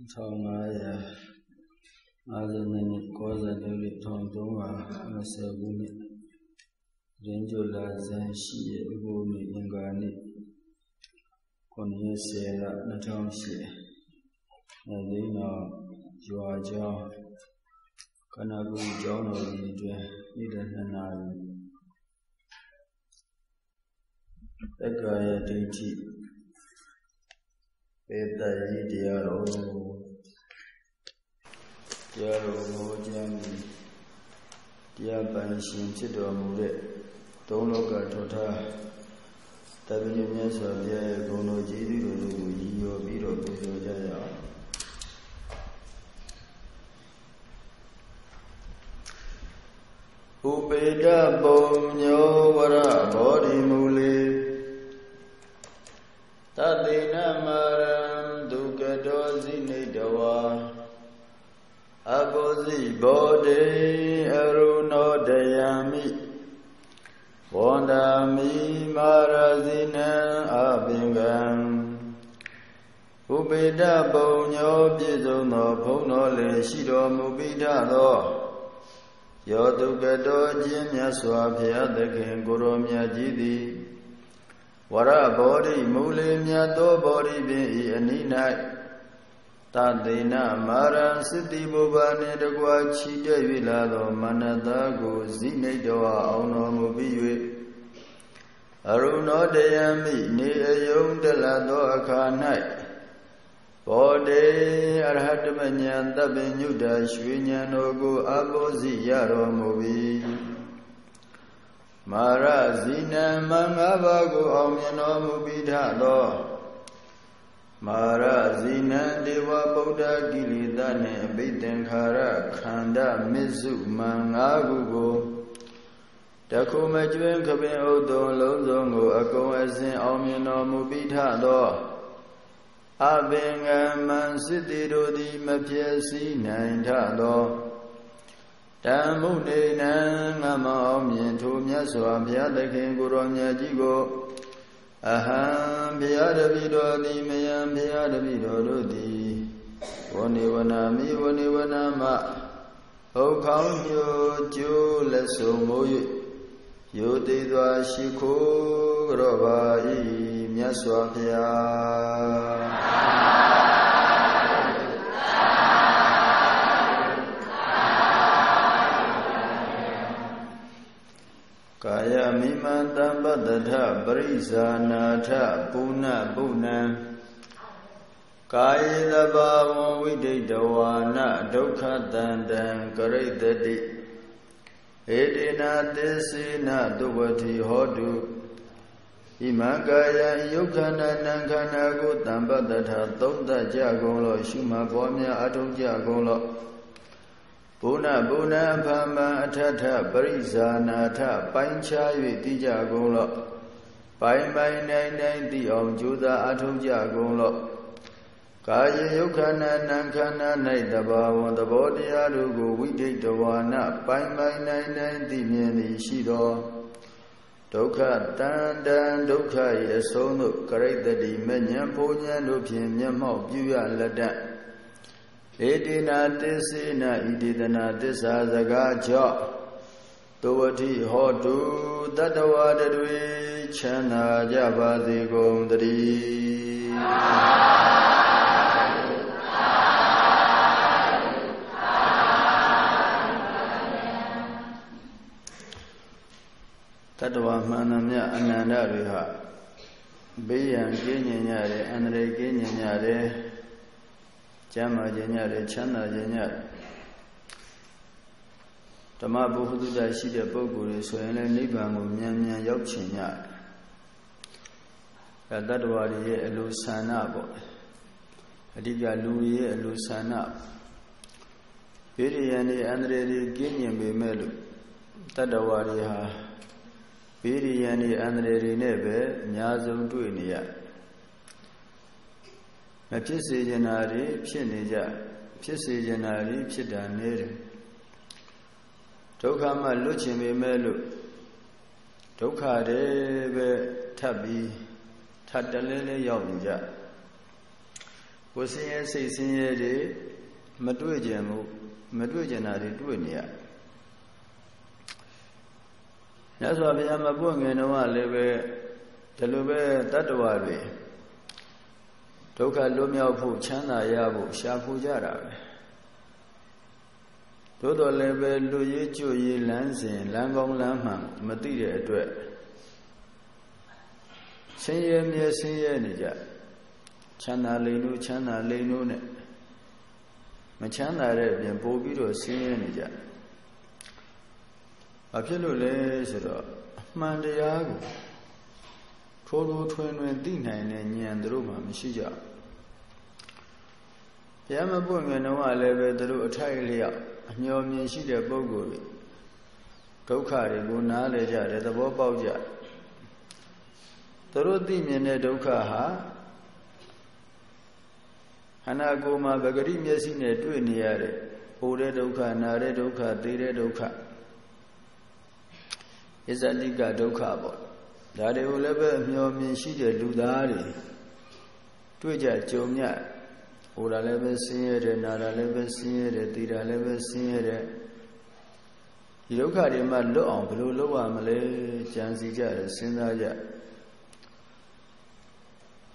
1552နှစ်ကောဇာတုလ1320ခုနှစ်ရင်းကျလာဇန်ရှိရဲ့ဥပုမေအင်္ဂါနေ့9ရက်10လ2008နှစ်သိန်းတော်ရွာကျောင်းကနကူကျောင်းတော်ကြီးအတွင်းနေ့တနှစ်နာရီတက္ကရာဒိဋ္ဌိ ပေတယိတရားတော်တရားတော်ဟောကြားပြီးတရားပိုင်ရှင်ဖြစ်တော်မူတဲ့သုံးလောကထောထားတပည့်မြတ်စွာဘုရားရဲ့ဂုဏ်တော်ကြီးသူတို့ကိုရည်ရောပြီးတော့ပူဇော်ကြရအောင်ဥပေဒပုံညောဝရဘောဓိမူလေတသေနမာရံ ဘောဇိဘောဒေအရုဏောတယံမိဝန္ဒာမိမာရဇိနံအပင်ကံဥပေဒပုံညောပြည့်စုံသောဘုံတော်လည်းရှိတော်မူပိဋသောယောဒုက္ကတောခြင်းမြတ်စွာဘုရားသခင်ကိုရောမြတ်ကြီးသည်ဝရဘောဓိမူလေမြတ်သောဘောဓိပင်ဤအနိ၌ တသေနမာရံစတိဘုဗ္ဗနှင့်တကွာချီတက်၍လာသောမနတကိုဇိနိတဝအောင်တော်မူပြီး၍အရုဏောတယံမိနေအယုံတလသောအခါ၌ဘောဒေအရဟတမညာတပ်ပင်ညုတရွှေဉဏ်တော်ကိုအဘောဇိရတော်မူပြီးမာရဇိနံမင်္ဂဘာကိုအောင်မြင်တော်မူပြီးထသော မာရဇိနံဒေဝဗုဒ္ဓကိလေသာနှင့်အဘိသင်္ခါရခန္ဓာမစ္စုမံ၅ခုကိုတခုမကျွင်းခပင်ဥဒုံလုံးစုံကို အကုန်အစင်အောင်မြင်တော်မူပြီးထသောအဘင်္ဂမံစစ်တီတို့သည်မဖြစ်စည်းနိုင်ထသောတံမုနေနံငမအောင်မြင်ထိုမြတ်စွာဘုရားသခင်ကိုရောမြတ်ကြီးကို အဟံဘုရားတပိတော်သည်မယံဘုရားတပိတော်တို့သည်ဝနေဝနာမိဝနေဝနာမဟုတ်ခေါင်းညိုကျိုးလက်ဆုံမိုး၍ယိုသေးစွာရှိခိုးကြောပါ၏မြတ်စွာဘုရား ကာယမိမန္တပတ္ထပရိဇာနာထပုဏ္ဏပုဏ္ဏံကာယေတဘာဝံဝိဒိတဝါနဒုက္ခတန္တံကရိတတိဧတေနာသစ္စေနသုဝတိဟောတုဣမံကာယယုတ်ခန္ဓာနံခန္ဓာကိုတံပတ္တထသုံးသကြကုန်လောရှုမှတ်ပေါ်များအထုံးကြကုန်လော ဘုနာဘုနာဖမ္မအထထပရိဇာနာထပိုင်းခြား၍သိကြကုန်လော့ပိုင်းပိုင်းနိုင်နိုင်သိအောင်ကြိုးစားအထောက်ကြကုန်လော့ကာယယုတ်ခန္ဓာနံခန္ဓာ၌တဘာဝသဘောတရားတို့ကိုဝိဒိတဝါနပိုင်းပိုင်းနိုင်နိုင်သိမြင်သည်ရှိသောဒုက္ခတန်တန်ဒုက္ခ၏အဆုံးသို့ကရိတ္တိမဉ္ဇဉ်ဘုံဉ္ဇဉ်တို့ဖြင့်မျက်မှောက်ပြုရလက်တတ် ဧတိနာတစ္ဆေနဣတိတနာတစ္ဆာစကားကြောင့်တဝတိဟောတုတတဝါတွေချမ်းသာကြပါစေကုန်တည်းတတဝမှန်သမျှအနန္တတွေဟာဘေးရန်ကင်းညင်ကြတယ်အန္တရာယ်ကင်းညင်ကြတယ် ကျမ်းမာခြင်းညတယ်ချမ်းသာခြင်းညတယ်ဓမ္မဘုဟုတ္တရှိတဲ့ပုဂ္ဂိုလ်တွေဆိုရင်လည်းနိဗ္ဗာန်ကိုမြန်မြန်ရောက်ချင်ကြတယ်အဲတတ္တဝါတွေရဲ့အလိုဆန္ဒပေါ့အဓိကလူတွေရဲ့အလိုဆန္ဒဘေးရန်တွေအန္တရာယ်တွေကင်းညင်ပေမဲ့လို့တတ္တဝါတွေဟာဘေးရန်တွေအန္တရာယ်တွေနဲ့ပဲအများဆုံးတွေ့နေရ မဖြစ်စေချင်တာတွေဖြစ်နေကြဖြစ်စေချင်တာတွေဖြစ်တာနေတယ်ဒုက္ခမှလွတ်ချင်ပေမဲ့လို့ဒုက္ခတွေပဲထပ်ပြီးထပ်တလဲလဲရောက်နေကြကိုဆင်းရဲစိတ်ဆင်းရဲတွေမတွေ့ကြမှုမတွေ့ကြတာတွေတွေ့နေရမြတ်စွာဘုရားမပွင့်ငင်တော့လည်းပဲဒီလိုပဲတတ္တဝါတွေ ဒုက္ခလွတ်မြောက်ဖို့ချမ်းသာရဖို့ရှာဖွေကြတာပဲသို့တော်လည်းပဲလူရေးကျွရေးလမ်းစဉ်လမ်းကောင်းလမ်းမှန်မသိတဲ့အတွက်ဆင်းရဲမြဲဆင်းရဲနေကြချမ်းသာလိမ်လို့ချမ်းသာလိမ်လို့နဲ့မချမ်းသာတဲ့ပြင်ပို့ပြီးတော့ဆင်းရဲနေကြဘာဖြစ်လို့လဲဆိုတော့အမှန်တရားကိုထိုးထိုးထွင်းထွင်းသိနိုင်တဲ့ဉာဏ်တို့မှမရှိကြဘု ရားမပွင့်ငင်တော့လည်းပဲတို့အထိုက်လျောက်အမျော်မြင်ရှိတဲ့ပုဂ္ဂိုလ်တွေဒုက္ခတွေကိုနားလည်ကြတယ်သဘောပေါက်ကြသူတို့သိမြင်တဲ့ဒုက္ခဟာခန္ဓာကိုယ်မှာပဂရိမျက်စိနဲ့တွေ့နေရတဲ့ဟိုတဲ့ဒုက္ခနာတဲ့ဒုက္ခသိတဲ့ဒုက္ခဣဇတိကဒုက္ခပေါ့ဒါတွေကိုလည်းပဲအမျော်မြင်ရှိတဲ့လူသားတွေတွေ့ကြကြုံမြဟို တာလည်းပဲဆင်းရဲတယ်နာတာလည်းပဲဆင်းရဲတယ်သိတာလည်းပဲဆင်းရဲတယ်ဒီဒုက္ခတွေမှလွတ်အောင်ဘယ်လိုလုပ်ရမလဲကြံစီကြတယ်စဉ်းစားကြ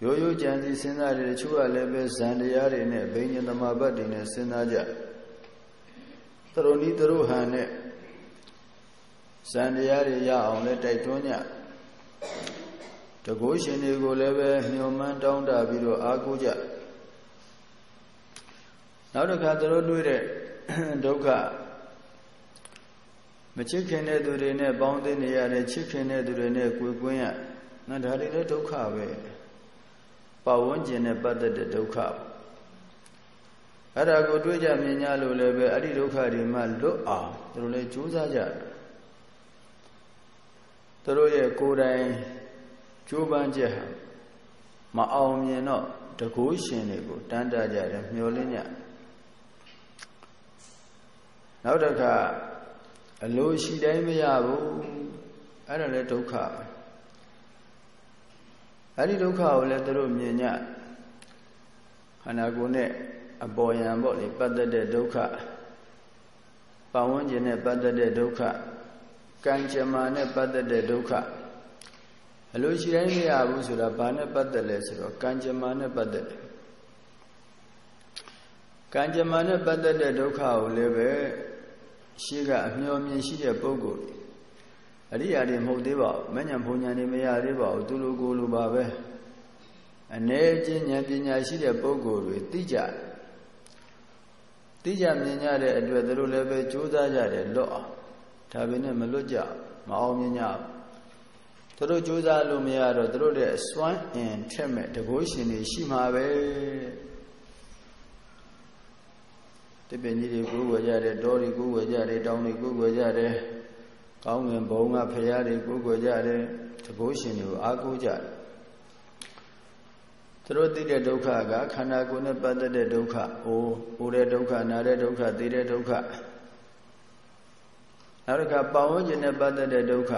ရိုးရိုးကြံစီစဉ်းစားတယ်တချို့ကလည်းပဲဇန်တရားတွေနဲ့ဘိညာသမဘတ်တွေနဲ့စဉ်းစားကြသူတို့နီးသူတို့ဟန်နဲ့ဇန်တရားတွေရအောင်လဲတိုက်တွန်းကြတကုရှင်တွေကိုလည်းပဲညှို့မှန်းတောင်းတပြီးတော့အားကိုးကြ နောက်တစ်ခါသူတို့တွေ့တဲ့ဒုက္ခမချစ်ခင်တဲ့သူတွေနဲ့ပေါင်းသင်းနေရတဲ့ချစ်ခင်တဲ့သူတွေနဲ့ကိုယ်ကွင်းရနော်ဒါတွေလည်းဒုက္ခပဲပတ်ဝန်းကျင်နဲ့ပတ်သက်တဲ့ဒုက္ခအဲ့ဒါကိုတွေးကြမြင်ကြလို့လည်းပဲအဲ့ဒီဒုက္ခတွေမှလွတ်အောင်သူတို့လည်းကြိုးစားကြတယ်သူတို့ရဲ့ကိုယ်တိုင်ကြိုးပမ်းချက်ဟာမအောင်မြင်တော့တကူရှင်တွေကိုတန်းတကြတယ်မျောလင်းကြ နောက်တစ်ခါအလိုရှိတိုင်းမရဘူးအဲ့ဒါလည်းဒုက္ခအဲ့ဒီဒုက္ခကိုလည်းသူတို့မြင်ညခန္ဓာကိုယ်နဲ့အပေါ်ယံပေါ့လေပတ်သက်တဲ့ဒုက္ခပတ်ဝန်းကျင်နဲ့ပတ်သက်တဲ့ဒုက္ခကံကြမ္မာနဲ့ပတ်သက်တဲ့ဒုက္ခအလိုရှိတိုင်းမရဘူးဆိုတာဘာနဲ့ပတ်သက်လဲဆိုတော့ကံကြမ္မာနဲ့ပတ်သက်တယ်ကံကြမ္မာနဲ့ပတ်သက်တဲ့ဒုက္ခကိုလည်းပဲ ရှိကအမျော်မြင်ရှိတဲ့ပုဂ္ဂိုလ်အရိယာတွေမဟုတ်သေးပါဘူးမဉ္ဇဉ်ဘုံဉာဏ်တွေမရသေးပါဘူးသူလိုကိုလိုပါပဲအနေချင်းဉာဏ်ပညာရှိတဲ့ပုဂ္ဂိုလ်တွေသိကြသိကြမြင်ကြတဲ့အတွက်သူတို့လည်းပဲကြိုးစားကြတယ်လွတ်အောင်ဒါပေမဲ့မလွတ်ကြမအောင်မြင်ကြသူတို့ကြိုးစားလို့မရတော့သူတို့ရဲ့စွမ်းအင်ထက်မဲ့တကိုးရှင်တွေရှိမှာပဲ တပင်ကြီးတွေကိုယ်ဝယ်ကြတယ်တောတွေကိုယ်ဝယ်ကြတယ်တောင်တွေကိုယ်ဝယ်ကြတယ်ကောင်းငင်ဘုံကဖရာတွေကိုယ်ဝယ်ကြတယ်တကိုးရှင်တွေကိုအားကိုးကြတယ်သူတို့သိတဲ့ဒုက္ခကခန္ဓာကိုယ်နဲ့ပတ်သက်တဲ့ဒုက္ခအိုးအိုးတဲ့ဒုက္ခနာတဲ့ဒုက္ခသိတဲ့ဒုက္ခနောက်တစ်ခါပေါင်းဝန်းကျင်နဲ့ပတ်သက်တဲ့ဒုက္ခ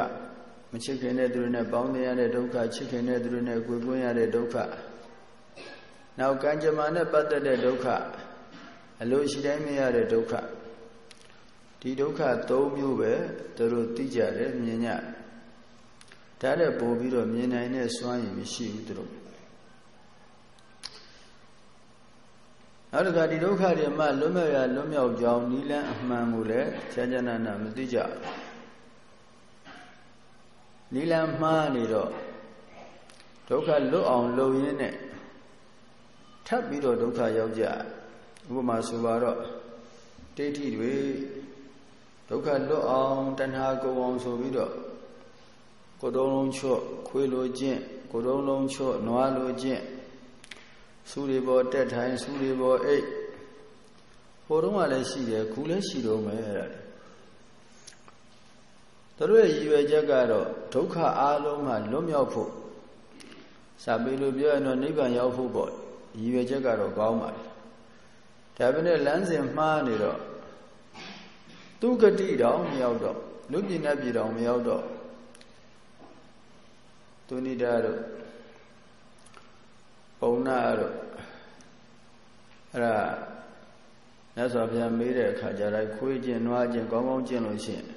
မချစ်ခင်တဲ့သူတွေနဲ့ပေါင်းနေရတဲ့ဒုက္ခချစ်ခင်တဲ့သူတွေနဲ့ကိုယ်ကွင်းရတဲ့ဒုက္ခနောက်ကံကြမ္မာနဲ့ပတ်သက်တဲ့ဒုက္ခ အလိုရှိတိုင်းမရတဲ့ဒုက္ခဒီဒုက္ခ၃မျိုးပဲသူတို့သိကြတယ်မြင်ကြဒါတဲ့ပို့ပြီးတော့မြင်နိုင်တဲ့စွမ်းရည်မရှိဘူးသူတို့နောက်တစ်ခါဒီဒုက္ခတွေမှလွတ်မြောက်ရလွတ်မြောက်ကြောင်းနိလန်းအမှန်ကိုလည်းချမ်းချမ်းနာနာမသိကြနိလန်းမှားနေတော့ဒုက္ခလွတ်အောင်လုပ်ရင်းနဲ့ထပ်ပြီးတော့ဒုက္ခရောက်ကြ ဥပမာဆိုပါတော့ဒိဋ္ဌိတွေဒုက္ခလွတ်အောင်တဏှာကုန်အောင်ဆိုပြီးတော့ကိုယ်တော်လုံးချော့ခွေးလိုခြင်းကိုယ်တော်လုံးချော့နွားလိုခြင်းစူတွေပေါ်တက်ထိုင်စူတွေပေါ်အိတ်ဟိုတုန်းကလည်းရှိတယ်ခုလည်းရှိတော့မယ်အဲ့ဒါတို့ရဲ့ရည်ရွယ်ချက်ကတော့ဒုက္ခအားလုံးမှလွတ်မြောက်ဖို့စာပေလိုပြောရင်တော့နိဗ္ဗာန်ရောက်ဖို့ပေါ့ရည်ရွယ်ချက်ကတော့ကောင်းပါတယ် ဒါပေမဲ့လမ်းစဉ်မှားနေတော့သူဂတိတောင်မရောက်တော့လူပြည်နဲ့ပြည်တော်မရောက်တော့သူနိဒာတို့ပုံနာတို့အဲ့ဒါမြတ်စွာဘုရားမေးတဲ့အခါကျတော့ခွေးကျင်နွားကျင်ကောင်းကောင်းကျင်လို့ရှိရင်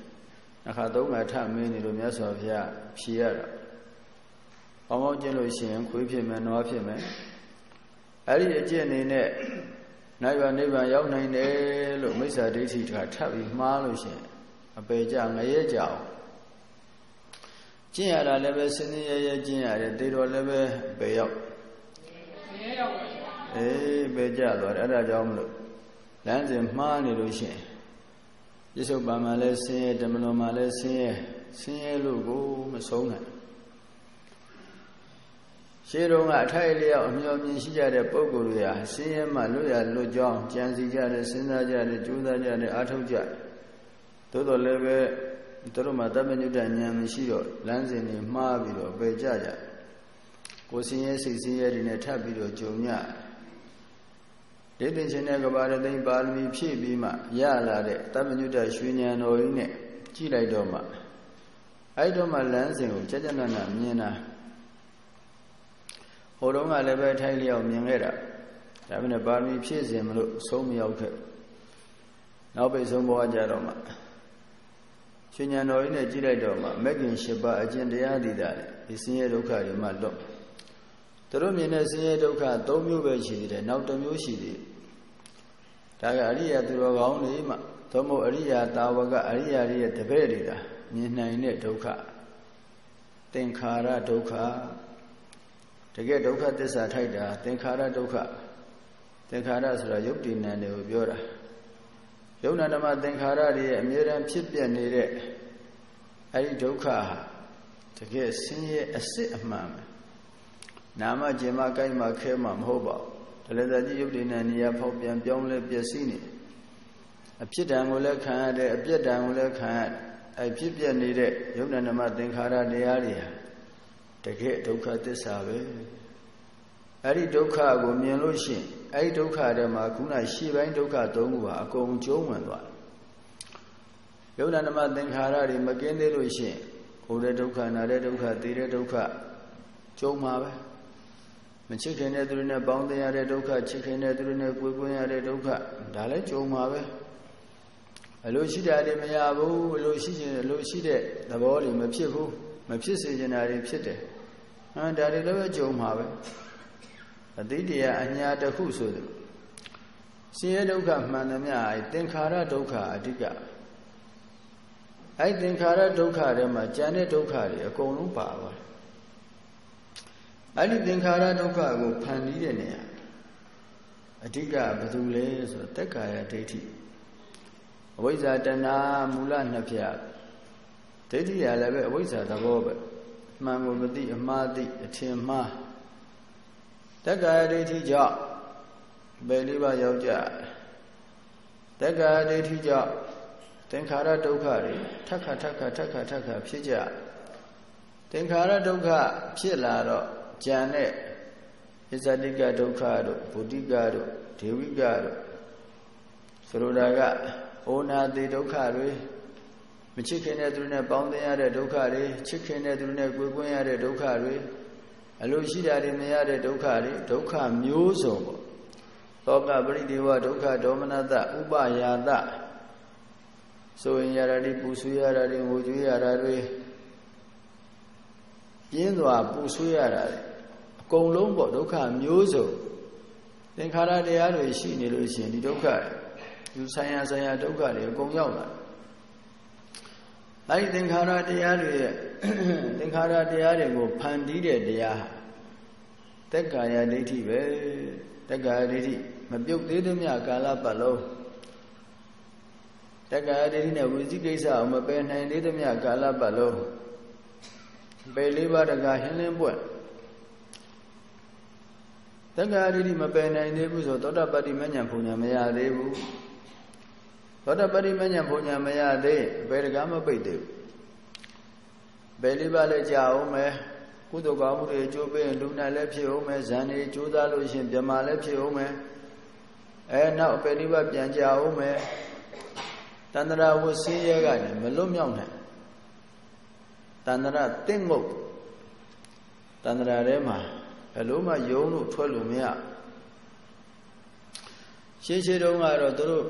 အခါသုံးခါထမင်းနေလို့မြတ်စွာဘုရားဖြေရတာကောင်းကောင်းကျင်လို့ရှိရင်ခွေးဖြစ်မယ်နွားဖြစ်မယ်အဲ့ဒီအကျင့်အနေနဲ့ နိုင်ပါနိဗ္ဗာန်ရောက်နိုင်တယ်လို့မိစ္ဆာဒိဋ္ဌိတခါထပ်ပြီးမှားလို့ရှိရင်အပေကြငရဲကြအောင်ကျင့်ရတာလည်းပဲစင်းစင်းရဲရဲကျင့်ရတယ်တေတော်လည်းပဲပေရောက်ပေရောက်ပါအေးပေကြသွားတယ်အဲ့ဒါကြောင့်မလို့လမ်းစဉ်မှားနေလို့ရှိရင်ပြစ္ဆုတ်ပံမှာလည်းဆင်းရဲဓမ္မလွန်မှာလည်းဆင်းရဲဆင်းရဲလို့ကိုမဆုံးနိုင် ရှေးတုန်းကအထိုက်လျောက်အမျှော်မြင်ရှိကြတဲ့ပုဂ္ဂိုလ်တွေဟာဆင်းရဲမှလွတ်ရလွတ်ကြောင်းကြံစီကြတယ်စဉ်းစားကြတယ်ကြိုးစားကြတယ်အားထုတ်ကြတယ်သို့တော်လည်းပဲသူတို့မှာတပ္ပညုတဉာဏ်မရှိတော့လမ်းစဉ်တွေမှားပြီးတော့ပယ်ကြကြကိုဆင်းရဲစိတ်ဆင်းရဲတွေနဲ့ထပ်ပြီးတော့ကြုံညဒိဋ္ဌိရှင်တဲ့ကဘာရသိပါရမီဖြည့်ပြီးမှရလာတဲ့တပ္ပညုတရွှေဉာဏ်တော်ကြီးနဲ့ကြည့်လိုက်တော့မှအဲ့တော့မှလမ်းစဉ်ကိုကြကြနနမြင်တာ ဟိုတုန်းကလည်းပဲထိုင်လျောက်မြင်ခဲ့တာဒါပေမဲ့ပါရမီဖြည့်စင်မလို့ဆုံးမရောက်ခဲ့နောက်ပိတ်ဆုံးဘဝကြတော့မှရှင်ညာတော်ကြီးနဲ့ကြည့်လိုက်တော့မှမဂ္ဂင်၈ပါးအကျင့်တရားတည်တာဒီဆင်းရဲဒုက္ခတွေမှလွတ်သူတို့မြင်တဲ့ဆင်းရဲဒုက္ခ၃မျိုးပဲရှိသေးတယ်နောက်တစ်မျိုးရှိသေးတယ်ဒါကအရိယာသူတော်ကောင်းတွေမှသို့မဟုတ်အရိယာတာဝကအရိယာတွေရဲ့တပည့်တွေဒါမြင်နိုင်တဲ့ဒုက္ခသင်္ခါရဒုက္ခတ ကယ်ဒုက္ခသစ္စာထိုက်တာသင်္ခါရဒုက္ခသင်္ခါရဆိုတာယုတ်တိနံတွေကိုပြောတာယုံနာဓမ္မသင်္ခါရတွေရဲ့အမြဲတမ်းဖြစ်ပြနေတဲ့အဲဒီဒုက္ခဟာတကယ်ဆင်းရဲအစစ်အမှန်ပဲနာမကျင်မကိုက်မခဲမမဟုတ်ပါဘူးတလည်းသာကြီးယုတ်တိနံနေရာဖောက်ပြန်ပြောင်းလဲပျက်စီးနေအဖြစ်တံကိုလည်းခံရတယ်အပြစ်တံကိုလည်းခံရအဲဖြစ်ပြနေတဲ့ယုံနာဓမ္မသင်္ခါရတရားတွေဟာ တကယ်ဒုက္ခသစ္စာပဲအဲ့ဒီဒုက္ခကိုမြင်လို့ရှိရင်အဲ့ဒီဒုက္ခထဲမှာခုနရှေ့ပိုင်းဒုက္ခသုံးခုဟာအကုန်ကျုံးဝင်သွားတယ်ယုံနာဓမ္မသင်္ခါရတွေမကင်းသေးလို့ရှိရင်ကိုယ်တဲ့ဒုက္ခနာတဲ့ဒုက္ခသိတဲ့ဒုက္ခကျုံမှာပဲမချစ်ခင်တဲ့သူတွေနဲ့ပေါင်းတင်ရတဲ့ဒုက္ခချစ်ခင်တဲ့သူတွေနဲ့ကိုယ်ကွင်းရတဲ့ဒုက္ခဒါလည်းကျုံမှာပဲအလိုရှိတာတွေမရဘူးအလိုရှိခြင်းအလိုရှိတဲ့သဘောတွေမဖြစ်ဘူးမဖြစ်စေချင်တာတွေဖြစ်တယ် ဟမ်ဒါတွေလည်းပဲကြုံမှာပဲအတိတရားအညာတစ်ခုဆိုတယ်ဆင်းရဲဒုက္ခမှန်သမျှအဲသင်္ခါရဒုက္ခအဓိကအဲသင်္ခါရဒုက္ခထဲမှာကြံတဲ့ဒုက္ခတွေအကုန်လုံးပါသွားတယ်အဲ့ဒီသင်္ခါရဒုက္ခကိုဖန်တီးတဲ့နေရာအဓိကဘာလို့လဲဆိုတော့တက်ကာယဒိဋ္ဌိအဝိဇ္ဇာတဏှာမူလနှစ်ဖြတ်ဒိဋ္ဌိရလည်းပဲအဝိဇ္ဇာသဘောပဲ မှန်ကိုမသိအမှားသိအထင်မှားတက္ကာဒိဋ္ဌိကြောင့်ဘယ်လေးပါးရောက်ကြတက္ကာဒိဋ္ဌိကြောင့်သင်္ခါရဒုက္ခတွေထက်ခါထက်ခါထက်ခါထက်ခါဖြစ်ကြသင်္ခါရဒုက္ခဖြစ်လာတော့ကြံတဲ့ဣဇတိကဒုက္ခတို့ဗုဒ္ဓိကတို့ဒေဝိကတို့ဆိုလိုတာကဩနာတိဒုက္ခတွေ မချစ်ခင်တဲ့သူတွေနဲ့ပေါင်းသင်းရတဲ့ဒုက္ခတွေချစ်ခင်တဲ့သူတွေနဲ့ကိုယ်ကွင်းရတဲ့ဒုက္ခတွေအလိုရှိတာတွေမရတဲ့ဒုက္ခတွေဒုက္ခမျိုးစုံပေါ့သောကပရိဒေဝဒုက္ခဒေါမနတဥပယာတဆိုရင်ရတာတွေပူဆွေးရတာတွေငိုကြွေးရတာတွေပြင်းစွာပူဆွေးရတာတွေအကုန်လုံးပေါ့ဒုက္ခမျိုးစုံသင်္ခါရတရားတွေရှိနေလို့ရှိရင်ဒီဒုက္ခယူဆိုင်ရာဆိုင်ရာဒုက္ခတွေအကုန်ရောက်လာ အဲဒီသင်္ခါရတရားတွေရဲ့သင်္ခါရတရားတွေကိုဖန်တီးတဲ့တရားတက်ကာယဒိဋ္ဌိပဲတက်ကာယဒိဋ္ဌိမပြုတ်သေးသမျှကာလပတ်လုံးတက်ကာယဒိဋ္ဌိနဲ့ဝိသိကိစ္စကိုမပယ်နိုင်သေးသမျှကာလပတ်လုံးပယ်လေးပါးတကာဟင်းလင်းပွက်တက္ကရာဒိဋ္ဌိမပယ်နိုင်သေးဘူးဆိုသောတာပတ္တိမဉ္ဇဉ်ဘုံညာမရသေးဘူး သောတာပတ္တိမဉ္ဇဉ်ဘုံညာမရသေးဘယ်တကားမပိတ်သေးဘူးဘယ်လေးပါလဲကြာအောင်မယ်ကုသိုလ်ကောင်းမှုတွေအကျိုးပေးရင်လူနိုင်လည်းဖြစ်အောင်မယ်ဇန်တွေကြိုးစားလို့ရှင်ပြမာလည်းဖြစ်အောင်မယ်အဲနောက်ဘယ်လေးပါပြန်ကြာအောင်မယ်တန္တရာဝဆင်းရဲကနေမလွတ်မြောက်နိုင်တန္တရာတင့်ငုတ်တန္တရာထဲမှာဘယ်လိုမှယုံလို့ထွက်လို့မရရှင်းရှင်းတုန်းကတော့သူတို့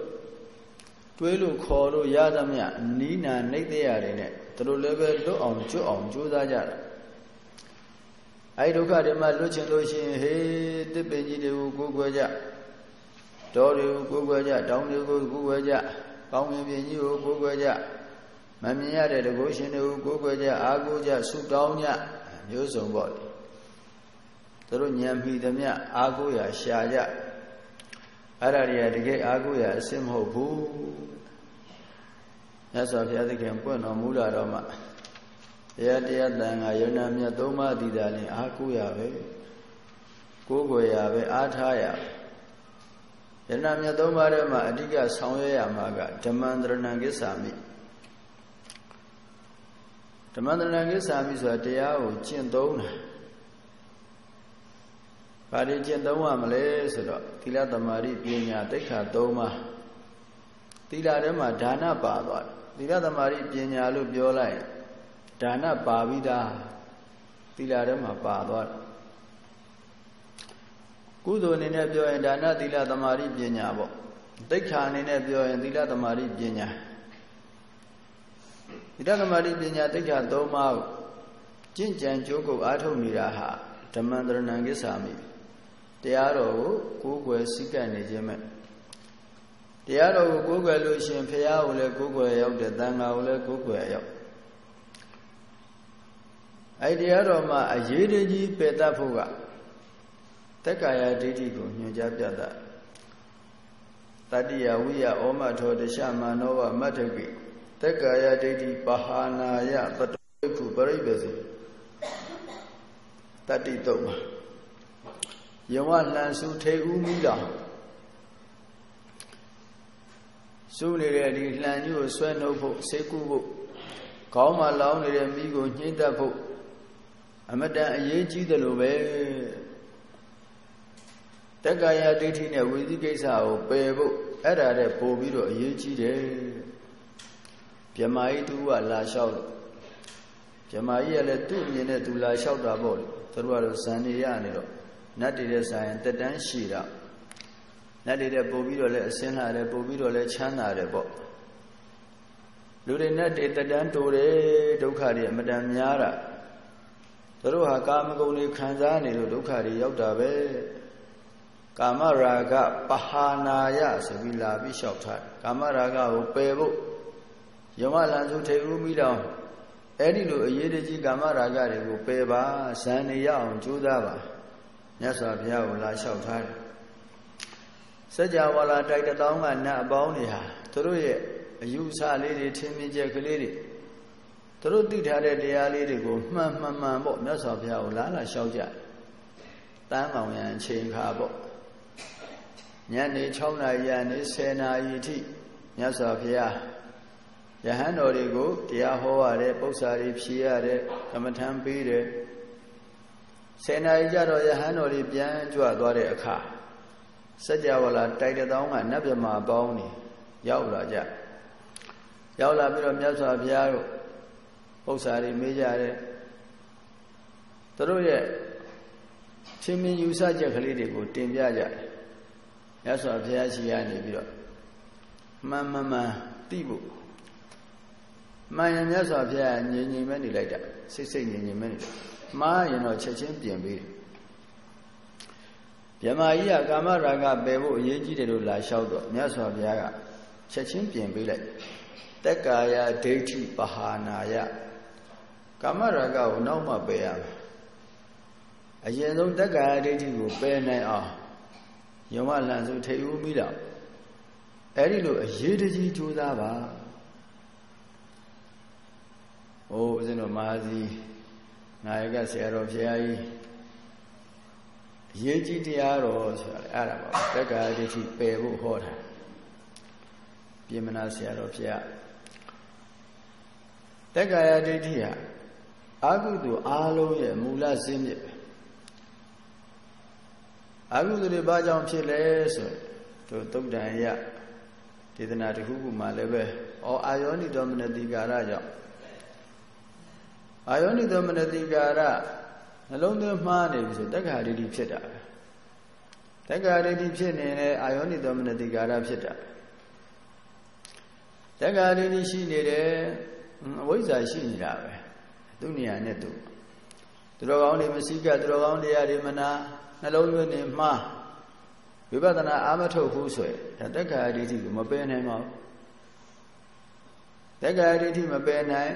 တွေးလို့ခေါ်လို့ရသမျှနီးနာနှိမ့်တဲ့ရတယ်နဲ့သူတို့လည်းပဲလွတ်အောင်ကျွတ်အောင်ကြိုးစားကြတာအဲဒီဒုက္ခတွေမှလွတ်ချင်လို့ရှိရင်ဟေးတစ်ပင်ကြီးတွေကိုကိုးကွယ်ကြတောတွေကိုကိုးကွယ်ကြတောင်တွေကိုကိုးကွယ်ကြကောင်းကင်ပြင်ကြီးကိုကိုးကွယ်ကြမမြင်ရတဲ့တကုရှင်တွေကိုကိုးကွယ်ကြအာကိုကြဆုတောင်းကြမျိုးစုံပေါ့လေသူတို့ဉာဏ်မိသမျှအာကိုရရှာကြ အဲ့ဒါတွေကတကယ်အာကိုရအစစ်မဟုတ်ဘူးမြတ်စွာဘုရားသခင်ပွင့်တော်မူလာတော့မှတရားတရားတန်ခါယုံနာမြတ်သုံးပါးတည်တာလင်အာကိုရပဲကိုးကွယ်ရပဲအားထားရယုံနာမြတ်သုံးပါးထဲမှာအဓိကဆောင်ရွက်ရမှာကဓမ္မန္တရဏံကိစ္ဆာမိဓမ္မန္တရဏံကိစ္ဆာမိဆိုတာတရားကိုကျင့်သုံးတာ ဘာတွေကျင့်သုံးရမလဲဆိုတော့သီလသမာဓိပညာတိခါသုံးပါသီလထဲမှာဒါနပါသွားတယ်သီလသမာဓိပညာလို့ပြောလိုက်ဒါနပါပြီးသားသီလထဲမှာပါသွားတယ်ကုသိုလ်အနေနဲ့ပြောရင်ဒါနသီလသမာဓိပညာပေါ့တိခါအနေနဲ့ပြောရင်သီလသမာဓိပညာသီလသမာဓိပညာတိခါသုံးပါးကိုကျင့်ကြံကြိုးကုပ်အားထုတ်နေတာဟာဓမ္မန္တရဏံကိစ္ဆာမိ တရားတော်ကိုကိုးကွယ်စိတ်ကပ်နေခြင်းမဲ့တရားတော်ကိုကိုးကွယ်လို့ရှင်ဖရာကိုလည်းကိုးကွယ်ရောက်တယ်တန်ခါကိုလည်းကိုးကွယ်ရောက်အဲ့တရားတော်မှာအရေးတကြီးပယ်တတ်ဖို့ကတက္ကာယဒိဋ္ဌိကိုညွှန်ကြားပြတာတတ္တိယဝိယဩမထောတရှမနောဝမတ္ထကိတက္ကာယဒိဋ္ဌိပဟာနာယတတုခုပရိပေစီတတ္တိတုံမှာ ယဝလှန်စုထေဦးမိတော်စုနေတဲ့ဒီလှန်ကြီးကိုဆွဲနှုတ်ဖို့ဆေးကုဖို့ခေါင်းမှာလောင်းနေတဲ့မိကိုညှိတတ်ဖို့အမတန်အရေးကြီးတယ်လို့ပဲတက္ကာယဒိဋ္ဌိနဲ့ဝိသိကိစ္စကိုပယ်ဖို့အဲ့ဒါတဲ့ပို့ပြီးတော့အရေးကြီးတယ်မြမကြီးသူကလာလျှောက်လို့မြမကြီးကလည်းသူ့အမြင်နဲ့သူလာလျှောက်တာပေါ့လေသူတို့ကတော့ဇန်နေရနေတော့ နတ်တွေတဲ့ဆိုင်တက်တန်းရှိတာနတ်တွေတဲ့ပို့ပြီးတော့လဲအစင်းလာတယ်ပို့ပြီးတော့လဲချမ်းသာတယ်ပေါ့လူတွေနတ်တွေတက်တန်းတိုးတယ်ဒုက္ခတွေအမတန်များတာသူတို့ဟာကာမဂုဏ်တွေခံစားနေလို့ဒုက္ခတွေရောက်တာပဲကာမရာဂပဟာနာယဆိုပြီးလာပြီးလျှောက်ထားကာမရာဂကိုပယ်ဖို့ယမလန်စုထေဦးမိတော်အဲ့ဒီလိုအရေးတကြီးကာမရာဂတွေကိုပယ်ပါဇန်နေရအောင်ကြိုးစားပါ မြတ်စွာဘုရားကိုလာလျှောက်ထားတယ်စัจ java လာတိုက်တထောင်းကနတ်အပေါင်းတွေဟာသူတို့ရဲ့အယူဆလေးတွေထင်မြင်ချက်ကလေးတွေသူတို့သိထားတဲ့တရားလေးတွေကိုမှန်မှန်မှန်ပေါ့မြတ်စွာဘုရားကိုလာလာလျှောက်ကြတန်းကောင်ရန်ချိန်ခါပေါ့ညနေ6နာရီကနေ10နာရီထိမြတ်စွာဘုရားယဟန်တော်တွေကိုတရားဟောရတယ်ပု္ပ္ပာတွေဖြေရတယ်ကမ္မထံပေးတယ် ဆယ်နာရီကျတော့ယဟန်တော်တွေပြန်ကြွသွားတဲ့အခါစัจ java လာတိုက်တသောင်းကနတ်မြမာပေါင်းနေရောက်လာကြရောက်လာပြီးတော့မြတ်စွာဘုရားတို့ပု္ပ္ပာတွေမေးကြတယ်သူတို့ရဲ့ချင်းမင်းယူဆချက်ကလေးတွေကိုတင်ပြကြတယ်မြတ်စွာဘုရားရှိရနေပြီးတော့မှန်မှန်မှန်သိဖို့မှန်ရင်မြတ်စွာဘုရားငြိမ်ငြိမ်ပဲနေလိုက်တာစိတ်စိတ်ငြိမ်ငြိမ်ပဲနေတယ် မှားရင်တော့ချက်ချင်းပြင်ပေးတယ်မြမကြီးကကာမရာဂပယ်ဖို့အရေးကြီးတယ်လို့လာလျှောက်တော့မြတ်စွာဘုရားကချက်ချင်းပြင်ပေးလိုက်တက်ကာယဒိဋ္ဌိပဟာနာယကာမရာဂကိုနောက်မှပယ်ရမယ်အရင်ဆုံးတက်ကာယဒိဋ္ဌိကိုပယ်နိုင်အောင်ယမလန်စုထိတ်ဦးမိတော့အဲ့ဒီလိုအရေးတကြီးကြိုးစားပါဟိုဦးဇင်းတို့မဟာစီ နာယကဆရာတော်ဘုရားကြီးအရေးကြီးတရားတော်ဆိုတာအဲ့ဒါပါတက္ကရာဒိဋ္ဌိပယ်ဖို့ဟောတာပြင်မနာဆရာတော်ဘုရားတက္ကရာဒိဋ္ဌိဟာအာဟုတုအားလုံးရဲ့မူလစင်းမြစ်ပဲအာဟုတုတွေဘာကြောင့်ဖြစ်လဲဆိုတို့သုတ်တန်ရဒေသနာတစ်ခုခုမှလည်းပဲဩအာယောနိတော်မနတိကာရကြောင့် အာယောနိသောမနတိကာရနှလုံးသွင်းမှားနေပြီဆိုတက္ခာဒိဋ္ဌိဖြစ်တာတတက္ကာဒိဋ္ဌိဖြစ်နေတဲ့အာယောနိသောမနတိကာရဖြစ်တာတက္ကာဒိဋ္ဌိရှိနေတယ်အဝိဇ္ဇာရှိနေတာပဲသူ့နေရာနဲ့သူသူတော်ကောင်းတွေမစိကသူတော်ကောင်းတရားတွေမနာနှလုံးသွင်းနေမှားဝိပဿနာအာမထုတ်ဘူးဆိုရင်ဒါတက္ကာဒိဋ္ဌိကိုမပယ်နိုင်ပါဘူးတက္ကာဒိဋ္ဌိမပယ်နိုင်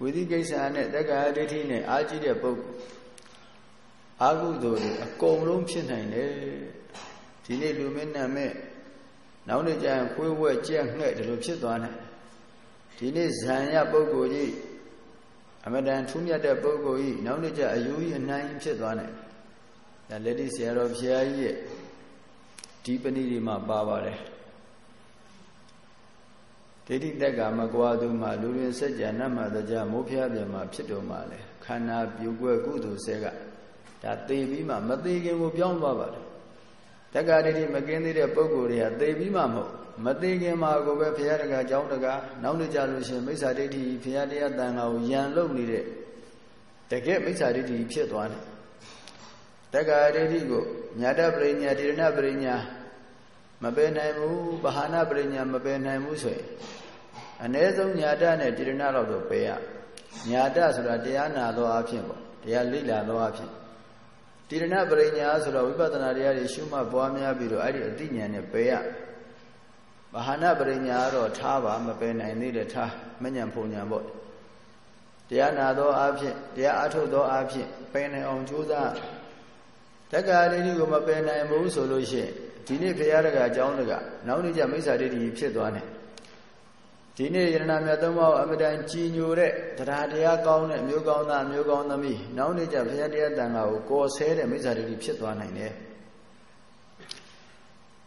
ဝိသိကိစ္စနဲ့တက္ကာဒိဋ္ဌိနဲ့အာကြည့်တဲ့ပုဂ္ဂိုလ်အာဟုသိုလ်တွေအကုန်လုံးဖြစ်နိုင်တယ်ဒီနေ့လူမင်းနာမဲ့နောက်နေ့ကျရင်ခွေးဝဲကြက်ငှဲ့ဒီလိုဖြစ်သွားနိုင်ဒီနေ့ဇံရပုဂ္ဂိုလ်ကြီးအမတန်ထူးမြတ်တဲ့ပုဂ္ဂိုလ်ကြီးနောက်နေ့ကျအယူကြီးအနိုင်ဖြစ်သွားနိုင်ဒါလက်ဒီဆရာတော်ဘုရားကြီးရဲ့ဒီပဏိဒီမှာပါပါတယ် ဒိဋ္ဌိတက်ကမကွာသူမှာလူရင်းစัจ जा နတ်မှာတရားမိုးဖျားပြန်မှာဖြစ်တော်မှာလေခန္ဓာပြူကွယ်ကုသိုလ်ဆဲကဒါသေပြီးမှမသေးခင်ကိုပြောင်းသွားပါတယ်တက္ကဒိဋ္ဌိမကင်းသေးတဲ့ပုဂ္ဂိုလ်တွေကသေပြီးမှမဟုတ်မသေးခင်မှာကိုပဲဘုရားတကာကြောင်းတကာနောက်နေကြလို့ရှိရင်မိစ္ဆာဒိဋ္ဌိဘုရားတရားတန်ခါကိုယံလုံနေတဲ့တကယ်မိစ္ဆာဒိဋ္ဌိဖြစ်သွားတယ်တက္ကဒိဋ္ဌိကိုညာတပရိညာတိရဏပရိညာမပယ်နိုင်ဘူးဗဟာနာပရိညာမပယ်နိုင်ဘူးဆိုရင် အ ਨੇ ဆုံးညာတနဲ့တိရဏတော့တော့ပယ်ရညာတဆိုတာတရားနာသောအဖြစ်ပေါ့တရားလိလာသောအဖြစ်တိရဏပရိညာဆိုတော့ဝိပဿနာတရားတွေရှုမှတ်ပွားများပြီးတော့အဲ့ဒီအတိညာနဲ့ပယ်ရမဟာနာပရိညာကတော့ထားပါမပယ်နိုင်သေးတယ်ထားမညံဖုန်ညာပေါ့တရားနာသောအဖြစ်တရားအထုတ်သောအဖြစ်ပယ်နိုင်အောင်ကြိုးစားတက္ကရာဒိဋ္ဌိကိုမပယ်နိုင်ဘူးဆိုလို့ရှိရင်ဒီနေ့ဘုရားတကအကြောင်းတကနောက်နေ့ကျမိစ္ဆာဒိဋ္ဌိဖြစ်သွားတယ် ဒီနေ့ယရဏမြတ်သုံးပါးအမတန်ကြည်ညိုတဲ့တရားတရားကောင်းတဲ့မျိုးကောင်းသားမျိုးကောင်းသမီးနောက်နေ့ကျဘုရားတရားတန်ခါကိုကော်ဆဲတဲ့မိစ္ဆာဒိဋ္ဌိဖြစ်သွားနိုင်တယ်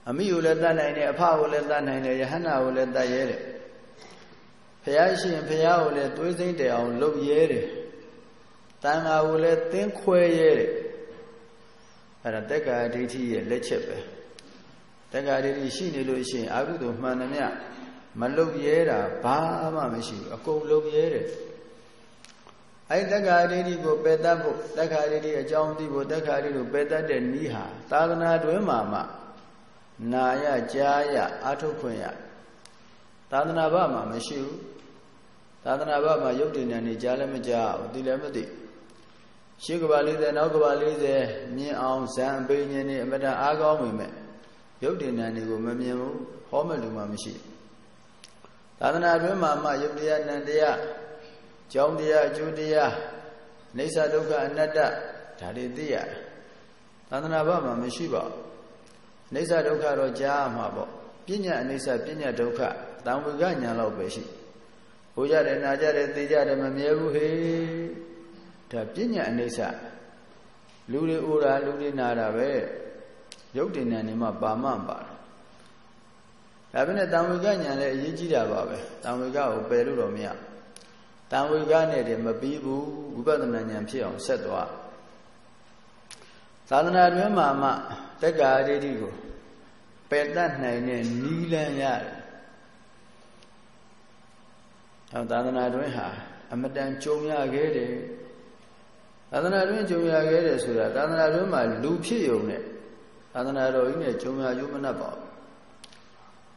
အမိကိုလည်းတတ်နိုင်တယ်အဖကိုလည်းတတ်နိုင်တယ်ယဟန္တာကိုလည်းတတ်ရဲတယ်ဘုရားရှင်ဘုရားကိုလည်းသွေးစိမ့်တယ်အောင်လုပ်ရဲတယ်တန်ခါကိုလည်းသင်ခွဲရဲတယ်အဲ့ဒါတက္ကာဒိဋ္ဌိရဲ့လက်ချက်ပဲတက္ကာဒိဋ္ဌိရှိနေလို့ရှိရင်အာဟုတုမှန်သမျှ မလုတ်ရဲတာဘာမှမရှိဘူးအကုန်လုတ်ရဲတယ်အဲ့တက္ကာဒိဋ္ဌိကိုပယ်တတ်ဖို့တက္ကာဒိဋ္ဌိအကြောင်းသိဖို့တက္ကာဒိဋ္ဌိကိုပယ်တတ်တဲ့နည်းဟာသာသနာတွင်မှာမှနာရကြားရအာထုတ်ခွင့်ရသာသနာ့ဘာမှမရှိဘူးသာသနာ့ဘာမှရုပ်တည်နေနေကြားလည်းမကြားဘူးသိလည်းမသိရှေ့ကဘာ40နောက်ကဘာ40မြင်အောင်ဇံအပိညာဉ်နေအမတန်အားကောင်းမိမဲ့ရုပ်တည်နေနေကိုမမြင်ဘူးဟောမဲ့လူမှမရှိဘူး သာသနာ့အတွင်းမှာမှယုတ်တရားနံတရားကြောင်းတရားအကျိုးတရားနေသဒုက္ခအနတ္တဒါတွေသိရသာသနာ့ဘာမှမရှိပါဘူးနေသဒုက္ခတော့ကြားမှာပေါ့ပညာအနေဆပညာဒုက္ခတံဝေကညာလောက်ပဲရှိဟိုကြတယ်နာကြတယ်သိကြတယ်မမြဲဘူးဟေးဒါပညာအနေဆလူတွေအိုတာလူတွေနာတာပဲရုပ်တင်နေနေမှပါမှန်ပါတယ် ဒါပဲနဲ့တံဝေကညာလည်းအရေးကြီးတာပါပဲတံဝေကကိုပယ်လို့တော့မရတံဝေကနဲ့တည်းမပြီးဘူးဝိပဿနာဉာဏ်ဖြစ်အောင်ဆက်သွားသာသနာတွင်မှာမှတက္ကာဒိဋ္ဌိကိုပယ်တတ်နိုင်တဲ့နီးလန်းရတယ်ဟောသာသနာတွင်ဟာအမတန်ကြုံရခဲ့တယ်သာသနာတွင်ကြုံရခဲ့တယ်ဆိုတာသာသနာတွင်မှာလူဖြစ်ုံနဲ့သာသနာတော်ကြီးနဲ့ကြုံရရုံမနှက်ပါဘူး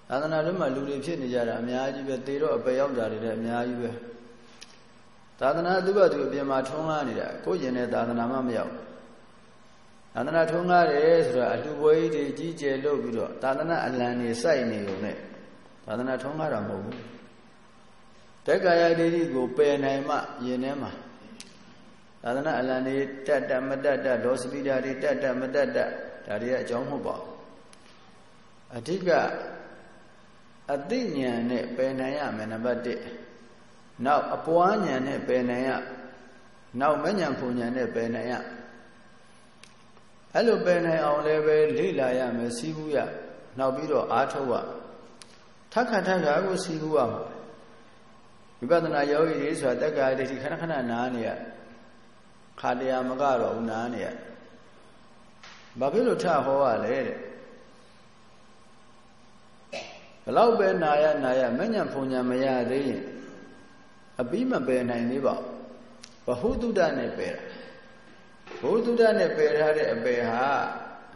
သာသနာတွင်မှာလူတွေဖြစ်နေကြတာအများကြီးပဲသေတော့အပယ်ရောက်တာတွေလည်းအများကြီးပဲသာသနာသူ့ဘသူအပြင်မှာထုံးကားနေတာကိုယ့်ကျင်တဲ့သာသနာမှမရောက်သာသနာထုံးကားတယ်ဆိုတာအလှပွဲကြီးတွေကြီးကျယ်လုပ်ပြီးတော့သာသနာအလံတွေစိုက်နေုံနဲ့သာသနာထုံးကားတာမဟုတ်ဘူးတက္ကာယဒိဋ္ဌိကိုပယ်နိုင်မှယင်ထဲမှာသာသနာအလံတွေတက်တက်မတက်တက်ဒေါစပိတာတွေတက်တက်မတက်တက်ဒါတွေကအကြောင်းမဟုတ်ပါဘူးအဓိက အသိဉာဏ်နဲ့ပယ်နိုင်ရမယ်နံပါတ်1နောက်အပွားဉာဏ်နဲ့ပယ်နိုင်ရနောက်မဉဏ်ဖုန်ဉာဏ်နဲ့ပယ်နိုင်ရအဲ့လိုပယ်နိုင်အောင်လည်းပဲလေ့လာရမယ်စီးပူးရနောက်ပြီးတော့အားထုတ်ရထက်ခါထက်ခါကိုစီးပူးရမှာဝိပဿနာယောဂီတွေဆိုတာတက္ကရာဒိဋ္ဌိခဏခဏနားနေရခါတရားမကတော့ဘူးနားနေရဘာဖြစ်လို့ထဟောရလဲတဲ့ ဘလောက်ပဲနာရနာရမညံဖုန်ညာမရသေးရင်အပြီးမပယ်နိုင်သေးပါဘူးဘဟုတုဒ္ဒနဲ့ပယ်တာဘဟုတုဒ္ဒနဲ့ပယ်ထားတဲ့အပယ်ဟာ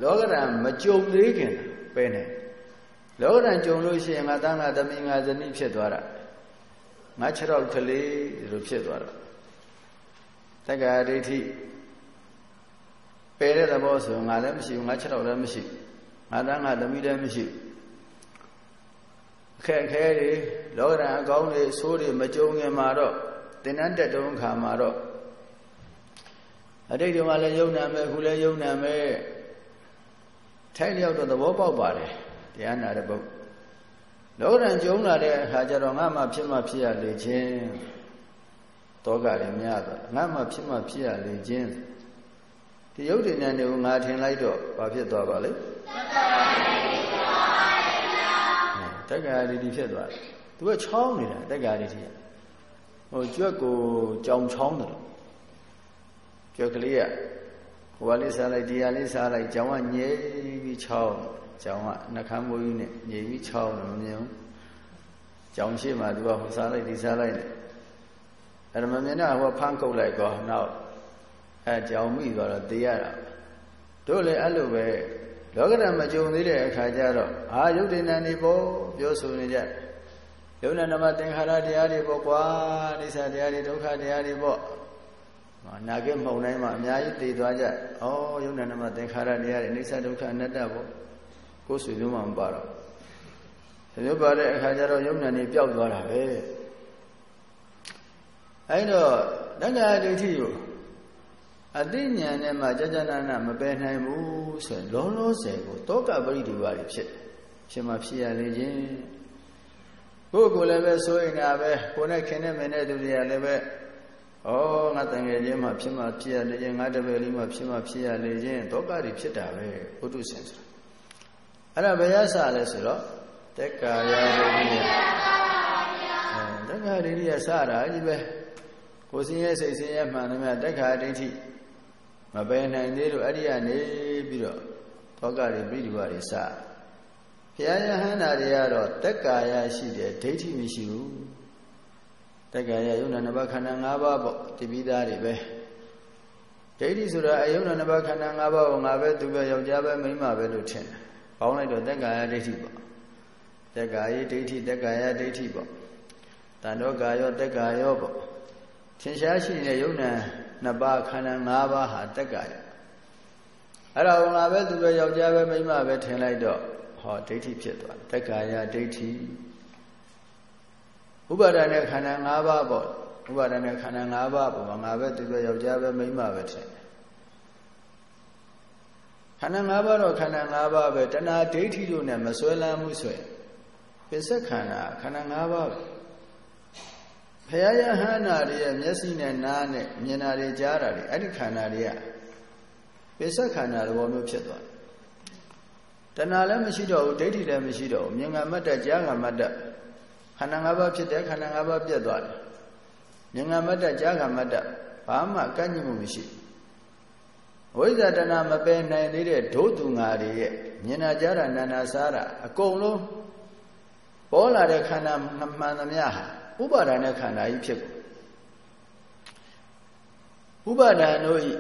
လောကဓာတ်မကြုံသေးခင်ပဲနေလောကဓာတ်ကြုံလို့ရှိရင်ငါသားငါသမီးငါဇနီးဖြစ်သွားတာငါခြေထောက်ကလေးလိုဖြစ်သွားတာတက္ကရာဒိဋ္ဌိပယ်တဲ့သဘောဆိုငါလည်းမရှိဘူးငါခြေထောက်လည်းမရှိငါသားငါသမီးလည်းမရှိ အခက်ခဲတွေလောကဓာတ်အကောင်းတွေဆိုးတွေမကြုံခင်မှာတော့သင်္นานတက်တုံးခါမှာတော့အတိတ်ကလည်းယုံနာမယ်ခုလည်းယုံနာမယ်ထိုက်လျောက်တော့သဘောပေါက်ပါတယ်တရားနာတဲ့ပုဂ္ဂိုလ်လောကရန်ကျုံလာတဲ့အခါကျတော့ငါမှဖြစ်မှဖြစ်ရလေခြင်းတောကလည်းများသွားငါမှဖြစ်မှဖြစ်ရလေခြင်းဒီယုတ်တိဉာဏ်တွေကိုငါထင်လိုက်တော့ဘာဖြစ်သွားပါလဲတ က္ကရာဒိဋ္ဌိဖြစ်သွားတယ်သူကချောင်းနေတာတက္ကရာဒိဋ္ဌိကဟိုကြွက်ကိုကြောင်ချောင်းတယ်ကြွက်ကလေးကဟိုကလေးစားလိုက်ဒီကလေးစားလိုက်ကြောင်ကညဲပြီးချောင်းကြောင်ကနှခမ်းမိုးကြီးနဲ့ညဲပြီးချောင်းတယ်မမြင်ဘူးကြောင်ရှိမှသူကဟိုစားလိုက်ဒီစားလိုက်တယ်အဲ့ဒါမမြင်တော့ဟိုဖမ်းကုတ်လိုက်ကောနောက်အဲကြောင်မိသွားတော့တေးရတာတို့လည်းအဲ့လိုပဲ လောကဓာတ်မကြုံသေးတဲ့အခါကျတော့အာယုတ်တိဏ္ဍနေပေါ်ပြောဆိုနေကြယုံနာနမသင်္ခါရတရားတွေပေါ့ကွာအိဋ္ဌတရားတွေဒုက္ခတရားတွေပေါ့နာဂေမုံတိုင်းမှာအများကြီးတည်သွားကြဩယုံနာနမသင်္ခါရတရားတွေအိဋ္ဌဒုက္ခအနတ္တပေါ့ကိုယ်ဆွေမျိုးမှမပါတော့ဒီလိုပါတဲ့အခါကျတော့ယုံနာနေပျောက်သွားတာပဲအဲ့တော့တက္ကရာဒိဋ္ဌိကို အသိဉာဏ်နဲ့မှကြာကြာနာနာမပယ်နိုင်ဘူးဆိုရင်လောလောဆယ်ကိုတောကပရိဒီဝါတွေဖြစ်ဖြစ်မှဖြစ်ရလေခြင်းကိုယ်ကိုယ်လည်းပဲစိုးရင်တာပဲကိုယ်နဲ့ခင်နဲ့မင်းနဲ့သူတွေကလည်းပဲဩငါတန်ငယ်ချင်းမှဖြစ်မှဖြစ်ရလေခြင်းငါတပည့်လေးမှဖြစ်မှဖြစ်ရလေခြင်းတောကတွေဖြစ်တာပဲဘုဒ္ဓဆင်ဆိုတာအဲ့ဒါဘယ်ရစလဲဆိုတော့တက်ကာယဒိဋ္ဌိအဲတက်ကာဒိဋ္ဌိရစတာကြီးပဲကိုယ်စင်းရဲ့စိတ်စင်းရဲ့မှန်သမျှတက်ခါဒိဋ္ဌိ မပယ်နိုင်သေးလို့အဲ့ဒီကနေပြီးတော့သောကတွေပြိဓိဝတွေစဘုရားယဟန္တာတွေကတော့တက်ကာယရှိတယ်ဒိဋ္ဌိမရှိဘူးတက်ကာယယုံနာနှစ်ပါးခန္ဓာ၅ပါးပေါ့တပိသားတွေပဲဒိဋ္ဌိဆိုတာအယုံနာနှစ်ပါးခန္ဓာ၅ပါးကိုငါပဲသူပဲယောက်ျားပဲမိန်းမပဲလို့ထင်တယ်ပေါင်းလိုက်တော့တက်ကာယဒိဋ္ဌိပေါ့တက်ကာယဒိဋ္ဌိတက်ကာယဒိဋ္ဌိပေါ့တန်တော့ကာယောတက်ကာယောပေါ့ ထင်ရှားရှိနေတဲ့ယုံနာနှစ်ပါးခန္ဓာ၅ပါးဟာတက်ကာယအဲ့တော့ငါပဲသူပဲယောက်ျားပဲမိန်းမပဲထင်လိုက်တော့ဟောဒိဋ္ဌိဖြစ်သွားတက်ကာယဒိဋ္ဌိဥပါဒณะခန္ဓာ၅ပါးပေါ့ဥပါဒณะခန္ဓာ၅ပါးပေါ့ငါပဲသူပဲယောက်ျားပဲမိန်းမပဲထင်ခန္ဓာ၅ပါးတော့ခန္ဓာ၅ပါးပဲတဏှာဒိဋ္ဌိတို့နဲ့မဆွဲလန်းမှုဆိုရင်ပစ္စခန္ဓာခန္ဓာ၅ပါးပဲ ဘုရားယဟန္တာတွေရဲ့မျက်စိနဲ့နားနဲ့မြင်တာတွေကြားတာတွေအဲ့ဒီခန္ဓာတွေကပိဿခန္ဓာသဘောမျိုးဖြစ်သွားတယ်တဏှာလည်းမရှိတော့ဘူးဒိဋ္ဌိလည်းမရှိတော့ဘူးမြင်ကမတ်တကြားကမတ်တခန္ဓာ၅ပါးဖြစ်တယ်ခန္ဓာ၅ပါးပြတ်သွားတယ်မြင်ကမတ်တကြားကမတ်တဘာမှကန့်ညှမှုမရှိဝိဇ္ဇာတဏမပယ်နိုင်သေးတဲ့ဒုသူငါတွေရဲ့မြင်နာကြားတာနာနာစားတာအကုန်လုံးပေါ်လာတဲ့ခန္ဓာမှန်သမျှဟာ ဥပါဒာနဲ့ခန္ဓာကြီးဖြစ်ဥပါဒံတို့ဤ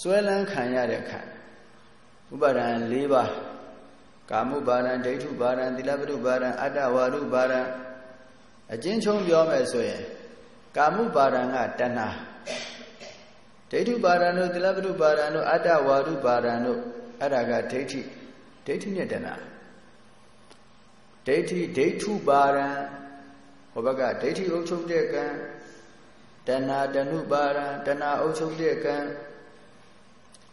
စွဲလန်းခံရတဲ့ခန္ဓာဥပါဒံ၄ပါးကာမုပါဒံဒိဋ္ဌုပါဒံသီလပတုပါဒံအတ္တဝါရုပါဒံအကျဉ်းချုံးပြောမယ်ဆိုရင်ကာမုပါဒံကတဏှာဒိဋ္ဌုပါဒံတို့သီလပတုပါဒံတို့အတ္တဝါရုပါဒံတို့အဲ့ဒါကဒိဋ္ဌိဒိဋ္ဌိနဲ့တဏှာဒိဋ္ဌိဒိဋ္ဌုပါဒံဟို ဘက်ကဒိဋ္ဌိအုပ်ချုပ်တဲ့ကံတဏှာတဏုပါရံတဏှာအုပ်ချုပ်တဲ့ကံ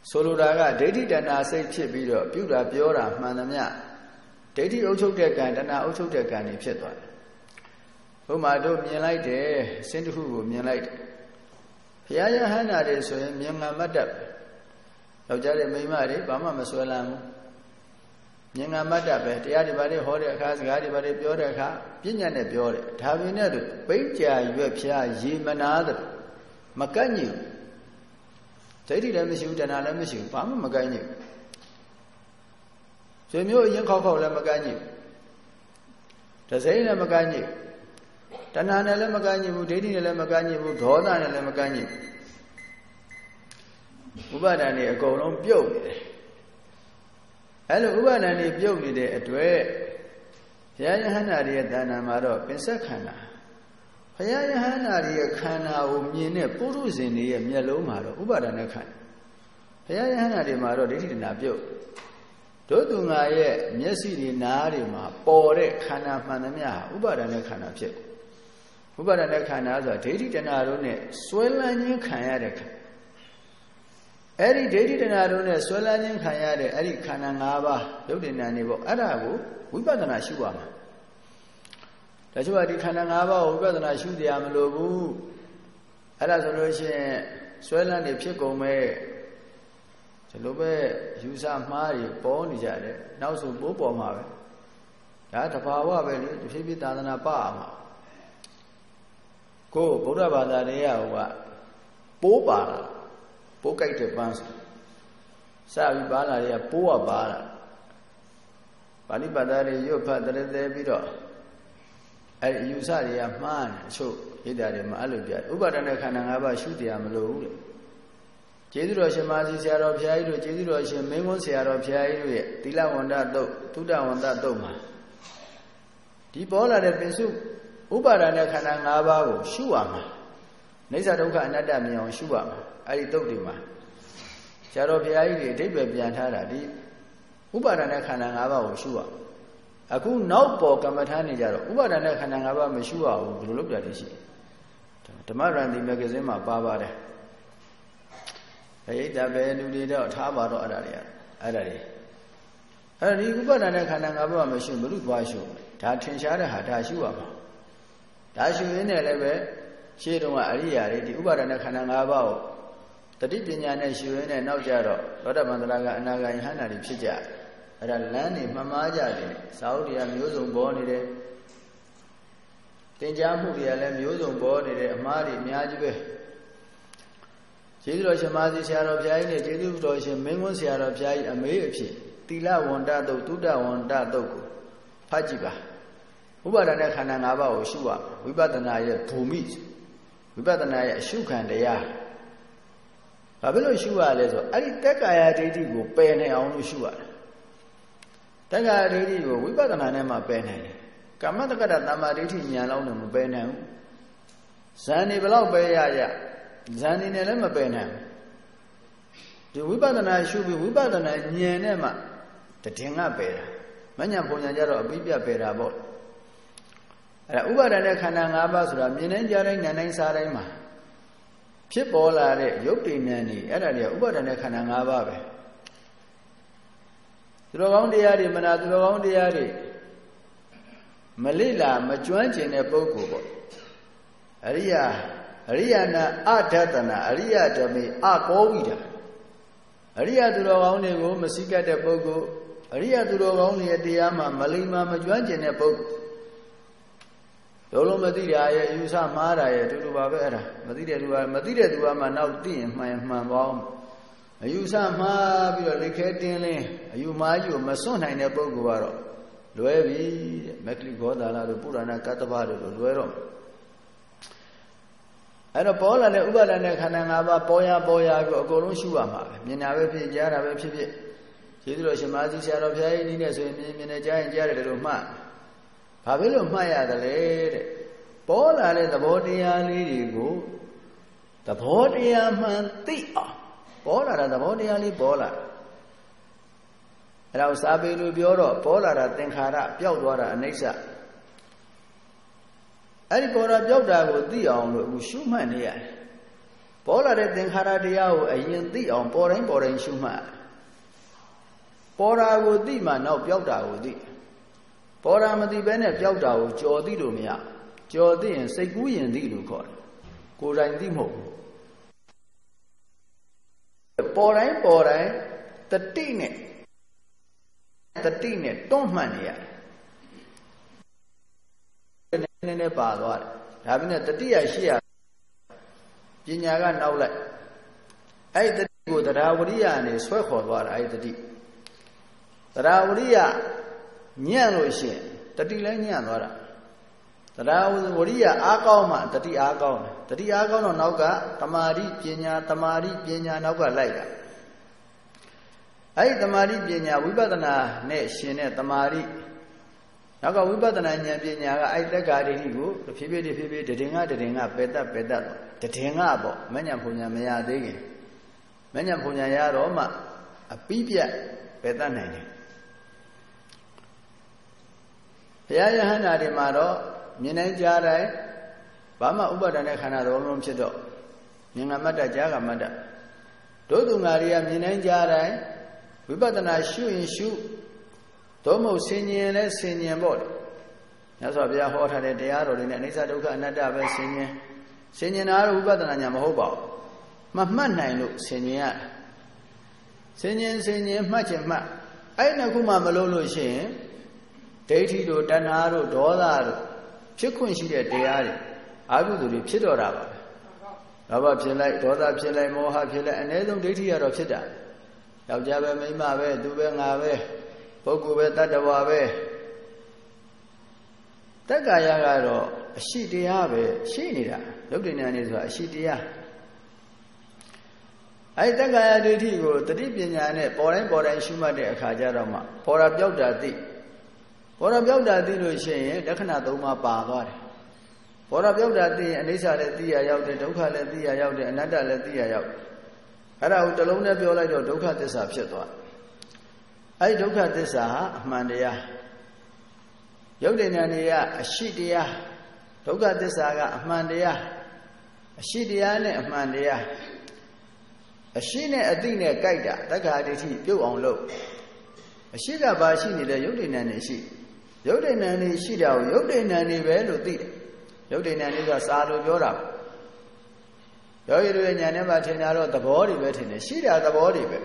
ဆိုလိုတာကဒိဋ္ဌိတဏှာစိတ်ဖြစ်ပြီးတော့ပြုတာပြောတာမှန်သမျှဒိဋ္ဌိအုပ်ချုပ်တဲ့ကံတဏှာအုပ်ချုပ်တဲ့ကံတွေဖြစ်သွားတယ်ဘုမာတို့မြင်လိုက်တယ်စင်တခုကိုမြင်လိုက်တယ်ဘုရားယဟန္တာတွေဆိုရင်မြင်မှမတ်တတ်ယောက်ျားတွေမိန်းမတွေဘာမှမဆွဲလန်းဘူး ဉာဏ်ကမတ်တပဲတရားတွေဘာတွေဟောတဲ့အခါစကားတွေဘာတွေပြောတဲ့အခါပညာနဲ့ပြောတယ်ဒါပေမဲ့သူပိတ်ကြာရွက်ဖျားရေမနာတယ်မကန့်ညူဒိဋ္ဌိလည်းမရှိဘူးတဏှာလည်းမရှိဘူးဘာမှမကန့်ညူဆွေမျိုးအရင်ခောက်ခောက်လည်းမကန့်ညူတစိမ့်လည်းမကန့်ညူတဏှာနဲ့လည်းမကန့်ညူဘူးဒိဋ္ဌိနဲ့လည်းမကန့်ညူဘူးဒေါသနဲ့လည်းမကန့်ညူဥပါဒဏ်တွေအကုန်လုံးပြုတ်နေတယ် အဲ့လိုဥပါဒဏ်တွေပြုတ်နေတဲ့အတွက်ဘုရားယဟန္တာတွေရဲ့တဏ္ဍာမှာတော့ပင်ဆက်ခန္ဓာဘုရားယဟန္တာတွေရဲ့ခန္ဓာကိုမြင်တဲ့ပုရုဇဉ်တွေရဲ့မျက်လုံးမှာတော့ဥပါဒဏ်နဲ့ခန္ဓာဘုရားယဟန္တာတွေမှာတော့ဒိဋ္ဌိတဏပြုတ်တို့သူငါရဲ့မျက်စိတွေနားတွေမှာပေါ်တဲ့ခန္ဓာမှန်သမျှဟာဥပါဒဏ်နဲ့ခန္ဓာဖြစ်ဥပါဒဏ်နဲ့ခန္ဓာဆိုတာဒိဋ္ဌိတဏတို့နဲ့ဆွဲလန်းခြင်းခံရတဲ့ခန္ဓာ အဲ့ဒီဒိဋ္ဌိတဏတို့နဲ့ဆွဲလန်းခြင်းခံရတဲ့အဲ့ဒီခန္ဓာ၅ပါးရုပ်တဏ္ဍနေပေါ့အဲ့ဒါကိုဝိပဿနာရှုပါမှာတချို့ကဒီခန္ဓာ၅ပါးကိုဝိပဿနာရှုတရားမလိုဘူးအဲ့ဒါဆိုလို့ရှိရင်ဆွဲလန်းနေဖြစ်ကုန်မဲ့ဒီလိုပဲယူဆမှားတွေပေါ်နေကြတယ်နောက်ဆိုပိုးပေါ်မှာပဲဒါတဘာဝပဲလေတဖြည်းဖြည်းသာသနာပအောင်ကိုဗုဒ္ဓဘာသာတွေကဟိုကပိုးပါလာ ပိုးကြိုက်တဲ့ပန်းစပြီးပါလာတွေကပိုးကပါလာပါဠိပါဒတွေရွတ်ဖတ်တရသေးပြီးတော့အဲ့ဒီယူဆတွေကမှားတယ်အချို့ဣဒ္ဓာတွေမှာအဲ့လိုပြဥပါဒနာခန္ဓာ၅ပါးရှုတရားမလိုဘူးလေကျေးဇူးတော်ရှင်မာစီဆရာတော်ဘုရားကြီးတို့ကျေးဇူးတော်ရှင်မင်းကွန်းဆရာတော်ဘုရားကြီးတို့ရဲ့သီလဝန္တတုတ်သုဒ္ဓဝန္တတုတ်မှာဒီပေါ်လာတဲ့ပင်စုဥပါဒနာခန္ဓာ၅ပါးကိုရှုရမှာနေသဒုက္ခအနတ္တမြင်အောင်ရှုရမှာ အဲ့ဒီတုတ်တွေမှာဆရာတော်ဘုရားကြီးတွေအဓိပ္ပာယ်ပြန်ထားတာဒီဥပါဒณะခန္ဓာ၅ပါးကိုရှုရအခုနောက်ပေါ်ကမ္မထာနေကြတော့ဥပါဒณะခန္ဓာ၅ပါးမရှုရဘူးဘယ်လိုလုပ်ပြတယ်ရှိဓမ္မရန်ဒီမဂ္ဂဇင်းမှာပါပါတယ်အယိတပဲလူတွေတော့ထားပါတော့အဲ့ဒါတွေအဲ့ဒါတွေအဲ့ဒီဥပါဒณะခန္ဓာ၅ပါးမရှုဘုရုသွားရှုဒါထင်ရှားတဲ့ဟာဒါရှုရမှာဒါရှုရင်းနဲ့လည်းပဲရှေးတုန်းကအရိယာတွေဒီဥပါဒณะခန္ဓာ၅ပါးကို တတိပညာနဲ့ရှုရင်းနဲ့နောက်ကြတော့သောတပန်တရာကအနာဂါယဟန္တာတွေဖြစ်ကြအဲ့ဒါလမ်းနေမှမားကြတယ်သာဝတိယမျိုးစုံပေါ်နေတယ်တင် जा မှုတွေကလည်းမျိုးစုံပေါ်နေတယ်အမှားတွေအများကြီးပဲကျေးဇူးတော်ရှင်မာသီဆရာတော်ဘုရားကြီးနဲ့ကျေးဇူးတော်ရှင်မင်းကွန်းဆရာတော်ဘုရားကြီးအမေးအဖြစ်သီလဝန္တတုတ်တုဒ္ဒဝန္တတုတ်ကိုဖတ်ကြည့်ပါဥပါဒณะခန္ဓာ၅ပါးကိုရှုရဝိပဿနာရဲ့ဘူမိဝိပဿနာရဲ့အရှုခံတရား ဘာဖြစ်လို့ရှုရလဲဆိုအဲ့ဒီတက်ကာယဒိဋ္ဌိကိုပယ်နိုင်အောင်လို့ရှုရတယ်တက်ကာယဒိဋ္ဌိကိုဝိပဿနာနဲ့မှပယ်နိုင်တယ်ကမ္မတက္ကတာတမ္မာဒိဋ္ဌိဉာဏ်လောက်နဲ့မပယ်နိုင်ဘူးဇန်နေဘလောက်ပယ်ရရဇန်နေနဲ့လည်းမပယ်နိုင်ဘူးဒီဝိပဿနာရှုပြီးဝိပဿနာဉာဏ်နဲ့မှတည်ငါပယ်တာမညာပုံညာကြတော့အပိပြပယ်တာပေါ့အဲ့ဒါဥပါဒณะခန္ဓာ၅ပါးဆိုတာမြင်တိုင်းကြားတိုင်းနားတိုင်းစားတိုင်းမှာ ဖြစ်ပေါ်လာတဲ့ရုပ်တည်ဉာဏ်นี่အဲ့ဒါတွေကဥပါဒณะခန္ဓာ၅ပါးပဲသူတော်ကောင်းတရားတွေမနာသူတော်ကောင်းတရားတွေမလိလာမကျွမ်းကျင်တဲ့ပုဂ္ဂိုလ်ပေါ့အရိယာအရိယာနာအဒတနာအရိယဓမေအကောဝိတာအရိယသူတော်ကောင်းတွေကိုမစိကတ်တဲ့ပုဂ္ဂိုလ်အရိယသူတော်ကောင်းတွေရဲ့တရားမှာမလိမ္မာမကျွမ်းကျင်တဲ့ပုဂ္ဂိုလ် လုံးလုံးမသိတာရဲ့ယူဆမှားတာရဲ့အတူတူပါပဲအဲ့ဒါမသိတဲ့သူကမသိတဲ့သူကမှနောက်သိရင်မှန်မှန်သွားအောင်အယူဆမှားပြီးတော့လက်ခဲတင်းလင်းအယူမှားယူမစွန့်နိုင်တဲ့ပုဂ္ဂိုလ်ကတော့လွဲပြီတဲ့မက္ခိဂောဒါလတို့ပုရဏကတ္တဗတို့လွဲတော့အဲ့တော့ပေါ်လာတဲ့ဥပါဒณะခန္ဓာ၅ပါးပေါ်ရပေါ်ရပြီးအကုန်လုံးရှုရမှာပဲမြင်တာပဲဖြစ်ကြားတာပဲဖြစ်ဖြစ်ကျေးဇူးတော်ရှင်မာသီဆရာတော်ဘုရားကြီးနည်းနဲ့ဆိုရင်မြင်မြင်နဲ့ကြားရင်ကြားတယ်လို့မှတ် ဘာဖြစ်လို့မှတ်ရတယ်လဲတဲ့ပေါ်လာတဲ့သဘောတရားလေးတွေကိုသဘောတရားမှန်သိအောင်ပေါ်လာတာသဘောတရားလေးပေါ်လာအဲ့ဒါကိုစာပေလိုပြောတော့ပေါ်လာတာသင်္ခါရပျောက်သွားတာအနိစ္စအဲ့ဒီပေါ်တာပျောက်တာကိုသိအောင်လို့အခုရှုမှတ်နေရတယ်ပေါ်လာတဲ့သင်္ခါရတရားကိုအရင်သိအောင်ပေါ်တိုင်းပေါ်တိုင်းရှုမှတ်ပေါ်တာကိုသိမှနောက်ပျောက်တာကိုသိ ပေါ်တာမသိဘဲနဲ့ပျောက်တာကိုကြော်သိလို့မရကြော်သိရင်စိတ်ကူးရင်သိလို့ခေါ်တယ်ကိုယ်တိုင်သိမဟုတ်ဘူးပေါ်တိုင်းပေါ်တိုင်းတတိနဲ့တတိနဲ့တွန့်မှန်နေရတယ်နည်းနည်းပါသွားတယ်ဒါပေမဲ့တတိယရှိရပညာကနောက်လိုက်အဲ့ဒီတတိကိုတရားဝရိယနဲ့ဆွဲခေါ်သွားတာအဲ့ဒီတတိတရားဝရိယ ညံ့လို့ရှိရင်တတိလည်းညံ့သွားတာတရားဝရိယအားကောင်းမှတတိအားကောင်းတယ်တတိအားကောင်းတော့နောက်ကတမာတိပညာတမာတိပညာနောက်ကလိုက်တာအဲ့ဒီတမာတိပညာဝိပဿနာနဲ့ရှင်တဲ့တမာတိနောက်ကဝိပဿနာဉာဏ်ပညာကအဲ့တက္ကာဒိဋ္ဌိကိုတဖြည်းဖြည်းတဖြည်းဖြည်းတည်ငါတည်ငါပယ်တတ်ပယ်တတ်တည်ငါပေါ့မဉဏ်ဖုန်ညာမရသေးခင်မဉဏ်ဖုန်ညာရတော့မှအပိပြတ်ပယ်တတ်နိုင်တယ် ဘုရားယဟန္တာတွေမှာတော့မြင်နိုင်ကြတိုင်းဘာမှဥပါဒณะခန္ဓာသဘောမျိုးဖြစ်တော့မြင်ငါမတ္တကြားကမတ္တတို့သူငါတွေကမြင်နိုင်ကြတိုင်းဝိပဿနာရှုရင်ရှုသို့မဟုတ်ဆင်ញင်လဲဆင်ញင်ပေါ့လေမြတ်စွာဘုရားဟောထားတဲ့တရားတော်တွေနဲ့အနိစ္စဒုက္ခအနတ္တပဲဆင်ញင်ဆင်ញင်တာတော့ဝိပဿနာညာမဟုတ်ပါဘူးမမှတ်နိုင်လို့ဆင်ញင်ရဆင်ញင်ဆင်ញင်မှတ်ချင်မှတ်အဲ့နှစ်ခုမှမလို့လို့ရှိရင် ဒိဋ္ဌိတို့တဏှာတို့ဒေါသတို့ဖြစ်ခွင့်ရှိတဲ့တရားတွေအာဟုသူတွေဖြစ်တော်တာပါပဲလောဘဖြစ်လိုက်ဒေါသဖြစ်လိုက်မောဟဖြစ်လိုက်အ ਨੇ ဆုံးဒိဋ္ဌိကတော့ဖြစ်တာယောက်ျားပဲမိန်းမပဲသူပဲငါပဲပုဂ္ဂိုလ်ပဲတတ္တဝါပဲတက္ကာယကတော့အရှိတရားပဲရှိနေတာလုတ်တင်နေဆိုတာအရှိတရားအဲတက္ကာယဒိဋ္ဌိကိုတတိပညာနဲ့ပေါ်တိုင်းပေါ်တိုင်းရှုမှတ်တဲ့အခါကျတော့မှပေါ်တာပြောက်တာသိ ပေါ်တာပြောက်တာသိလို့ရှိရင်လက္ခဏာ၃ပါးပါသွားတယ်ပေါ်တာပြောက်တာသိရင်အနိစ္စလည်းသိရရောက်တယ်ဒုက္ခလည်းသိရရောက်တယ်အနတ္တလည်းသိရရောက်တယ်အဲ့ဒါကိုတလုံးနဲ့ပြောလိုက်တော့ဒုက္ခသစ္စာဖြစ်သွားအဲ့ဒုက္ခသစ္စာဟာအမှန်တရားရုပ်တဏ္ဍာနေကအရှိတရားဒုက္ခသစ္စာကအမှန်တရားအရှိတရားနဲ့အမှန်တရားအရှိနဲ့အတိနဲ့ကြိုက်တာတက္ကရာဒိဋ္ဌိပြုတ်အောင်လုပ်အရှိကဘာရှိနေလဲရုပ်တဏ္ဍာနေရှိ ရုပ်တဏ္ဍာနေရှိတာကိုရုပ်တဏ္ဍာနေပဲလို့သိတယ်ရုပ်တဏ္ဍာနေကစာလို့ပြောတာယောဂီတို့ရဲ့ဉာဏ်ထဲမှာထင်တာတော့သဘောတွေပဲထင်တယ်ရှိတာသဘောတွေပဲ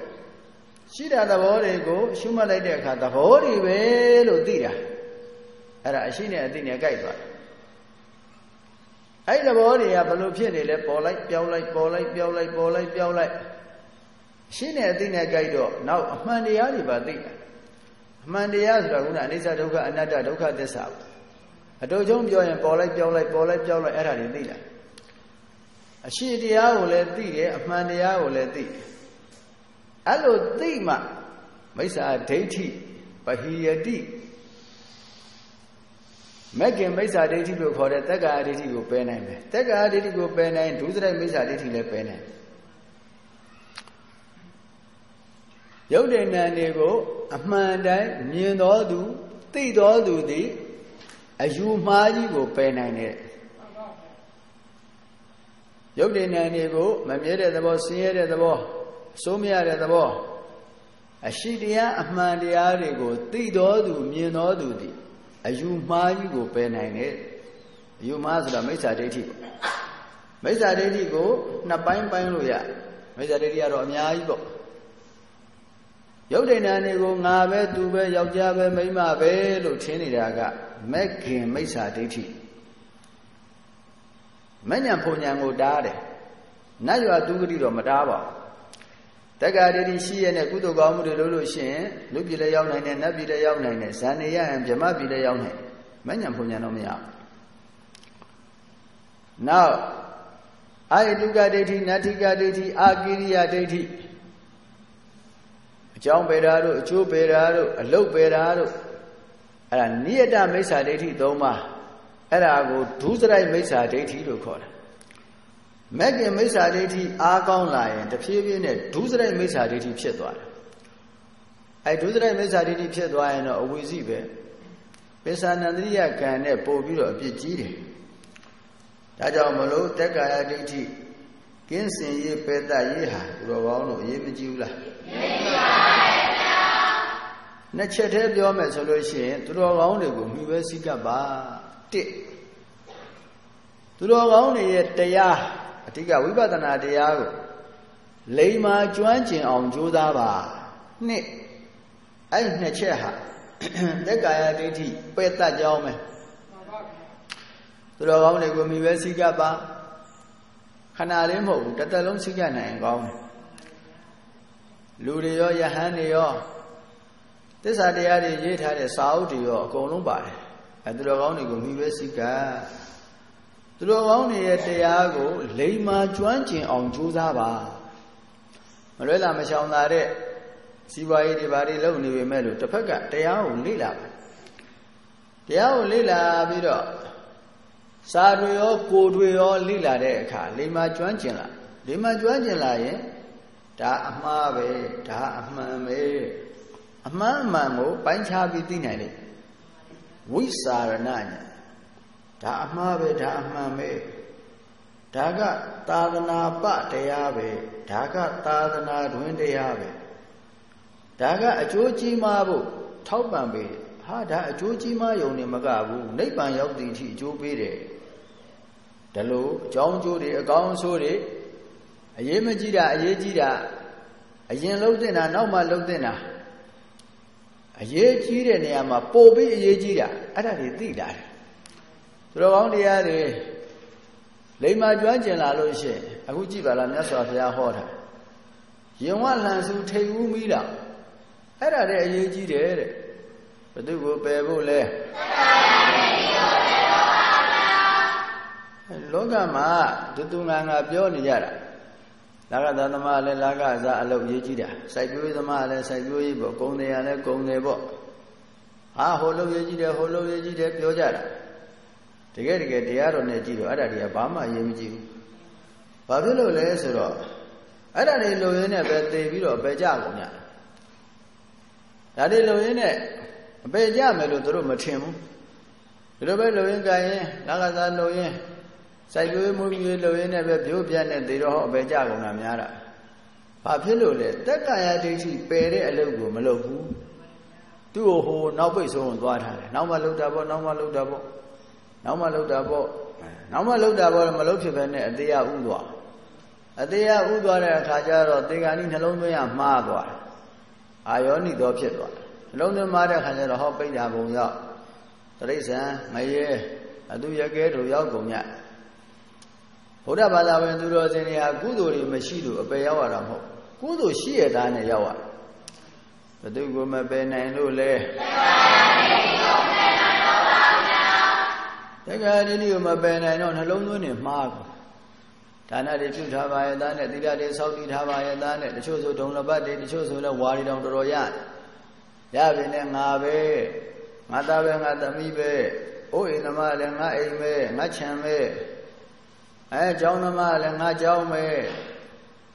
ရှိတာသဘောတွေကိုရှုမှတ်လိုက်တဲ့အခါသဘောတွေပဲလို့သိတာအဲ့ဒါအရှိနဲ့အသိနဲ့ကြိုက်သွားတယ်အဲ့သဘောတွေကဘလို့ဖြစ်နေလဲပေါ်လိုက်ပြောင်းလိုက်ပေါ်လိုက်ပြောင်းလိုက်ပေါ်လိုက်ပြောင်းလိုက်ရှိနဲ့အသိနဲ့ကြိုက်တော့နောက်အမှန်တရားတွေပါသိတယ် အမှန်တရားဆိုတာကကအနိစ္စဒုက္ခအနတ္တဒုက္ခသစ္စာအတူချုံပြောရင်ပေါ်လိုက်ပြောင်းလိုက်ပေါ်လိုက်ပြောင်းလိုက်အဲ့ဒါတွေသိတယ်အရှိတရားကိုလည်းသိတယ်အမှန်တရားကိုလည်းသိတယ်အဲ့လိုသိမှမိစ္ဆာဒိဋ္ဌိပဟိယတိမက္ကင်မိစ္ဆာဒိဋ္ဌိလို့ခေါ်တဲ့တက္ကာဒိဋ္ဌိကိုပယ်နိုင်တယ်တက္ကာဒိဋ္ဌိကိုပယ်နိုင်ဒုစရိုက်မိစ္ဆာဒိဋ္ဌိလည်းပယ်နိုင်ရုပ်တဏ္ဍာန်တွေကို အမှန်တိုင်းမြင်တော်သူသိတော်သူသည်အယူမှားကြီးကိုပယ်နိုင်တယ်ရုပ်တည်ဉာဏ်တွေကိုမမြဲတဲ့သဘောဆင်းရဲတဲ့သဘောစိုးမရတဲ့သဘောအရှိတရားအမှန်တရားတွေကိုသိတော်သူမြင်တော်သူသည်အယူမှားကြီးကိုပယ်နိုင်တယ်အယူမှားဆိုတာမိစ္ဆာဒိဋ္ဌိပေါ့မိစ္ဆာဒိဋ္ဌိကိုနှစ်ပိုင်းပိုင်းလို့ရမိစ္ဆာဒိဋ္ဌိကတော့အများကြီးပေါ့ ရုပ်တည်ဉာဏ်တွေကိုငါပဲသူပဲယောက်ျားပဲမိန်းမပဲလို့ထင်နေတာကမက်ခင်မိစ္ဆာဒိဋ္ဌိမညံဖုန်ညံကိုတားတယ်နတ်ရွာသူဂတိတော့မတားပါဘူးတက္ကရာတိရှိရတဲ့ကုသိုလ်ကောင်းမှုတွေလုပ်လို့ရှိရင်လူပြည်လည်းရောက်နိုင်တယ်နတ်ပြည်လည်းရောက်နိုင်တယ်ဇန်နေရရင်ဗြဟ္မပြည်လည်းရောက်နိုင်တယ်မညံဖုန်ညံတော့မရဘူးနောက်အာယတုကဒိဋ္ဌိနတ္ထိကဒိဋ္ဌိအာကိရိယဒိဋ္ဌိအ ကြောင်းပေတာတို့အကျိုးပေတာတို့အလုတ်ပေတာတို့အဲ့ဒါနိယတမိစ္ဆာဒိဋ္ဌိ၃ပါးအဲ့ဒါကိုဒုစရိုက်မိစ္ဆာဒိဋ္ဌိလို့ခေါ်တယ်မက်ကင်မိစ္ဆာဒိဋ္ဌိအားကောင်းလာရင်တဖြည်းဖြည်းနဲ့ဒုစရိုက်မိစ္ဆာဒိဋ္ဌိဖြစ်သွားတယ်အဲဒုစရိုက်မိစ္ဆာဒိဋ္ဌိဖြစ်သွားရင်တော့အဝိဇ္ဇိပဲပိဿာနန္တရိယကံနဲ့ပို့ပြီးတော့အပြစ်ကြီးတယ်ဒါကြောင့်မလို့တက်ကာယဒိဋ္ဌိကင်းစင်ရေးပေတရေးဟာသူတော်ကောင်းတို့အရေးမကြီးဘူးလားမကြီးပါဘူးဗျာ နှစ်ချက်တည်းပြောမယ်ဆိုလို့ရှိရင်သူတော်ကောင်းတွေကိုမိပဲစိကပ်ပါတစ်သူတော်ကောင်းတွေရဲ့တရားအဓိကဝိပဿနာတရားကိုလိမ္မာကျွမ်းကျင်အောင်ကြိုးစားပါနှစ်အဲ့နှစ်ချက်ဟာသက်ကာယဒိဋ္ဌိပဲ့တတ်ကြောင်းပဲသူတော်ကောင်းတွေကိုမိပဲစိကပ်ပါခဏလေးမဟုတ်ဘူးတစ်သက်လုံးစိကပ်နိုင်ကောင်းတယ်လူတွေရောယဟန်တွေရော သစ္စာတရားတွေရေးထားတဲ့စာအုပ်တွေရောအကုန်လုံးပါတယ်အဲသူတော်ကောင်းတွေကိုမိပဲစိကသူတော်ကောင်းတွေရဲ့တရားကိုလိမ္မာကျွမ်းကျင်အောင်ကြိုးစားပါမလွဲလာမချောင်သာတဲ့စီးပွားရေးတွေဘာတွေလုပ်နေပေမဲ့လို့တစ်ဖက်ကတရားကိုလေ့လာပါတရားကိုလေ့လာပြီးတော့စာတွေရောကိုတွေရောလေ့လာတဲ့အခါလိမ္မာကျွမ်းကျင်လာလိမ္မာကျွမ်းကျင်လာရင်ဒါအမှားပဲဒါအမှန်ပဲ အမှန်အမှန်ကိုပိုင်းခြားပြီးသိနိုင်တယ်ဝိสารဏညာဒါအမှားပဲဒါအမှန်ပဲဒါကသာသနာပတရားပဲဒါကသာသနာတွင်တရားပဲဒါကအကျိုးကြီးမားဖို့ထောက်ပံ့ပေးတယ်ဟာဒါအကျိုးကြီးမားယုံနေမကဘူးနိဗ္ဗာန်ရောက်တဲ့အထိအကျိုးပေးတယ်ဒါလို့အကြောင်းအကျိုးတွေအကောင်းအဆိုးတွေအရေးမကြီးတာအရေးကြီးတာအရင်လှုပ်တင်တာနောက်မှလှုပ်တင်တာ အရေးကြီးတဲ့နေရာမှာပို့ပြီးအရေးကြီးတာအဲ့ဒါတွေသိလာတယ်သူတော်ကောင်းတရားတွေလိမ္မာကျွမ်းကျင်လာလို့ရှိရင်အခုကြည့်ပါလားမြတ်စွာဘုရားဟောတာရင်ဝလှန်စုထိတ်ဦးမိတာအဲ့ဒါတဲ့အရေးကြီးတယ်တဲ့ဘသူကိုပယ်ဖို့လဲလောကမှာဒုသူငါငါပြောနေကြတာ လာကသာသမားလည်းလာကစားအလုပ်ရေးကြည့်တာစိုက်ပျိုးရေးသမားလည်းစိုက်ပျိုးရေးပေါ့ဂုံတယ်လည်းဂုံတယ်ပေါ့ဟာဟိုလုပ်ရေးကြည့်တယ်ဟိုလုပ်ရေးကြည့်တယ်ပြောကြတာတကယ်တကယ်တရားတော်နဲ့ကြည့်တော့အဲ့ဒါတွေကဘာမှရေးမကြည့်ဘူးဘာဖြစ်လို့လဲဆိုတော့အဲ့ဒါတွေလုံရင်းနဲ့ပဲတည်ပြီးတော့ပဲကြကုန်ကြဒါတွေလုံရင်းနဲ့အပေကြမယ်လို့တို့မထင်ဘူးဒီလိုပဲလုံရင်းကြရင်လာကစားလုံရင်း စိုက်ပျိုးမှုကြီးလုံရင်းနဲ့ပဲပြိုးပြတ်နဲ့တည်တော့ဟောအပေကြကုန်တာများတာဘာဖြစ်လို့လဲတက္ကရာဒိဋ္ဌိပယ်တဲ့အလုပ်ကိုမလုပ်ဘူးသူ့ကိုဟိုနောက်ပိတ်ဆုံးသွားထားတယ်နောက်မှလှုပ်တာပေါ့နောက်မှလှုပ်တာပေါ့နောက်မှလှုပ်တာပေါ့နောက်မှလှုပ်တာပေါ့မလှုပ်ဖြစ်ပဲနဲ့အသေးအဥသွားအသေးအဥသွားတဲ့အခါကျတော့သေဂာနိနှလုံးသွင်းရမှားသွားအာယောနိတော်ဖြစ်သွားနှလုံးသွင်းမှားတဲ့အခါကျတော့ဟောပိဋ္ဌာဘုံရောက်တရိစ္ဆန်ငရဲအတုရကဲတို့ရောက်ကုန်ည ဘုရားဘာသာဝင်သူတော်စင်တွေဟာကုသိုလ်တွေမရှိလို့အပယ်ရောက်ရတာမဟုတ်ကုသိုလ်ရှိရတာနဲ့ရောက်ရဘသူကိုမပယ်နိုင်လို့လဲတက္ကရာဒိဋ္ဌိကိုမပယ်နိုင်တော့နှလုံးသွင်းနေမှားကုန်ဒါနတွေပြုထားပါရဲ့သားနဲ့သီလတွေစောင့်တည်ထားပါရဲ့သားနဲ့တချို့ဆိုဒုံလပတ်တွေတချို့ဆိုလည်းဝါရီတောင်တော်တော်ရရပြီနဲ့ငါပဲငါသားပဲငါသမီးပဲအိုးအိမ်သမားလည်းငါအိမ်ပဲငါခြံပဲ အဲကျောင်းသမားလည်းငါကျောင်းပဲ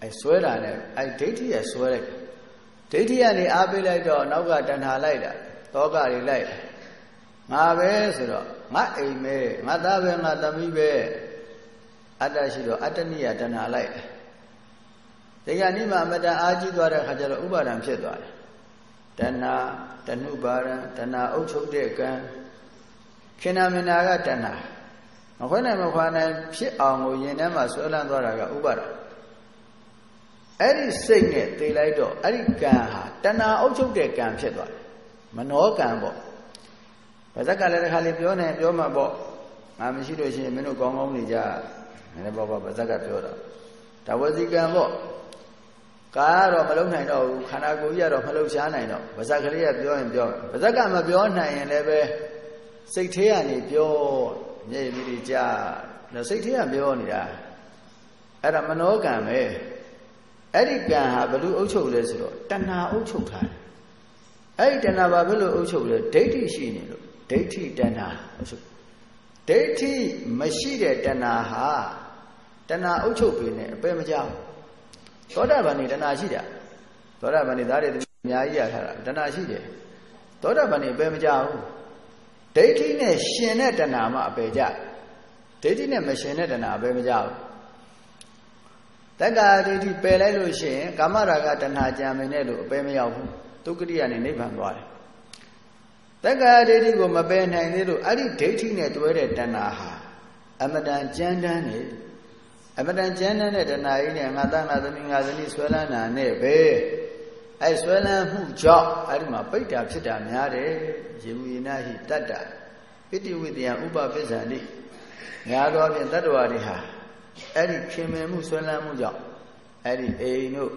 အဲဆွဲတာနဲ့အဲဒိဋ္ဌိရဆွဲလိုက်ဒိဋ္ဌိကနေအားပေးလိုက်တော့နောက်ကတဏှာလိုက်တာတောကတွေလိုက်ငါပဲဆိုတော့ငါအိမ်ပဲငါသားပဲငါသမီးပဲအတ္တရှိတော့အတ္တနိယတဏှာလိုက်တယ်တရားနိမအမတန်အားကြီးသွားတဲ့ခါကျတော့ဥပါဒံဖြစ်သွားတယ်တဏှာတဏှုပါရံတဏှာအုပ်ချုပ်တဲ့ကံခင်နာမနာကတဏှာ မခွဲနိုင်မခွာနိုင်ဖြစ်အောင်ကိုယင်ထဲမှာဆွဲလန်းသွားတာကဥပါဒံအဲ့ဒီစိတ်နဲ့သိလိုက်တော့အဲ့ဒီကံဟာတဏှာအုပ်ချုပ်တဲ့ကံဖြစ်သွားတယ်မနောကံပေါ့ဗဇက်ကလည်းတစ်ခါလေးပြောနေပြောမှာပေါ့ငါမရှိလို့ရှိရင်မင်းတို့ကောင်းကောင်းနေကြနည်းနည်းပေါ့ပေါ့ဗဇက်ကပြောတာဒါဝစီကံပေါ့ကာကတော့မလုံနိုင်တော့ဘူးခန္ဓာကိုယ်ကြီးကတော့မလှုပ်ရှားနိုင်တော့ဗဇက်ကလေးကပြောရင်ပြောဗဇက်ကမပြောနိုင်ရင်လည်းပဲစိတ်သေးကနေပြော မျက်ရည်လေးကြာစိတ်သေးကပြောနေတာအဲ့ဒါမနောကံပဲအဲ့ဒီကံဟာဘယ်လိုအုပ်ချုပ်လဲဆိုတော့တဏှာအုပ်ချုပ်ထားတယ်အဲ့ဒီတဏှာဘာဖြစ်လို့အုပ်ချုပ်လဲဒိဋ္ဌိရှိနေလို့ဒိဋ္ဌိတဏှာအုပ်ချုပ်ဒိဋ္ဌိမရှိတဲ့တဏှာဟာတဏှာအုပ်ချုပ်ပြီးနေအပယ်မကြောက်သောတာပန်နေတဏှာရှိတာသောတာပန်နေသားတွေအများကြီးရထားတာတဏှာရှိတယ်သောတာပန်နေအပယ်မကြောက် ဒိဋ္ဌိနဲ့ရှင်တဲ့တဏှာမှအပယ်ကြဒိဋ္ဌိနဲ့မရှင်တဲ့တဏှာအပယ်မကြောက်တက္ကာဒိဋ္ဌိပယ်လိုက်လို့ရှိရင်ကာမရာဂတဏှာကြံမင်းနဲ့လို့အပယ်မရောက်ဘူးဒုက္ခရိယနဲ့နိဗ္ဗာန်သွားတယ်တက္ကာဒိဋ္ဌိကိုမပယ်နိုင်သေးလို့အဲ့ဒီဒိဋ္ဌိနဲ့တွဲတဲ့တဏှာဟာအမတန်ကြမ်းတမ်းနေအမတန်ကြမ်းတမ်းတဲ့တဏှာကြီးနဲ့ငါသားငါသမီးငါဇနီးဆွဲလန်းတာနဲ့ပဲ အဲ့ဆွဲလန်းမှုကြောင့်အဲ့ဒီမှာပိဋ္ဌာဖြစ်တာများတယ်ယေဝေနဟိတတ္တပိဋိဝိတယဥပပစ္ဆန္တိများသောဖြင့်တတ္တဝါတွေဟာအဲ့ဒီခင်မင်မှုဆွဲလန်းမှုကြောင့်အဲ့ဒီအိမ်တို့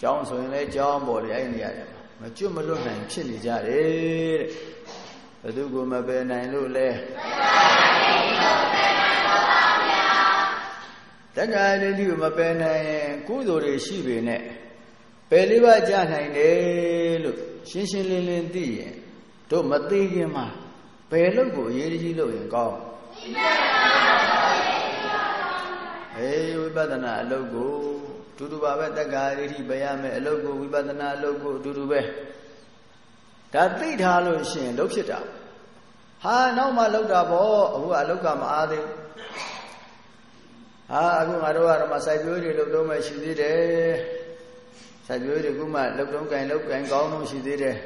ကျောင်းဆိုရင်လည်းကျောင်းပေါ်လေအဲ့ဒီနေရာတွေမှာမကျွတ်မလွတ်နိုင်ဖြစ်နေကြတယ်တဲ့ဘသူကိုမပယ်နိုင်လို့လဲတက္ကရာဒိဋ္ဌိကိုမပယ်နိုင်ရင်ကုသိုလ်တွေရှိပေနဲ့ ပယ်လေးပါးကြနိုင်တယ်လို့ရှင်းရှင်းလင်းလင်းသိရင်တို့မသိခင်မှာပယ်လို့ကိုအရေးကြီးလို့ရင်ကောင်းအေးဝိပဿနာအလုပ်ကိုအတူတူပါပဲတက္ကာရိထိပဲရမယ်အလုပ်ကိုဝိပဿနာအလုပ်ကိုအတူတူပဲဒါသိထားလို့ရှိရင်လုပ်ဖြစ်တာဟာနောက်မှလောက်တာပေါ့အခုကအလောက်ကမအားသေးဘူးဟာအခုငါတို့ကတော့မစိုက်ပျိုးတွေလုပ်တော့မှရှိသေးတယ် စိုက်ပျိုးတွေခုမှလုပ်တော့ကင်လုပ်ကင်ကောင်းတော့ရှိသေးတယ်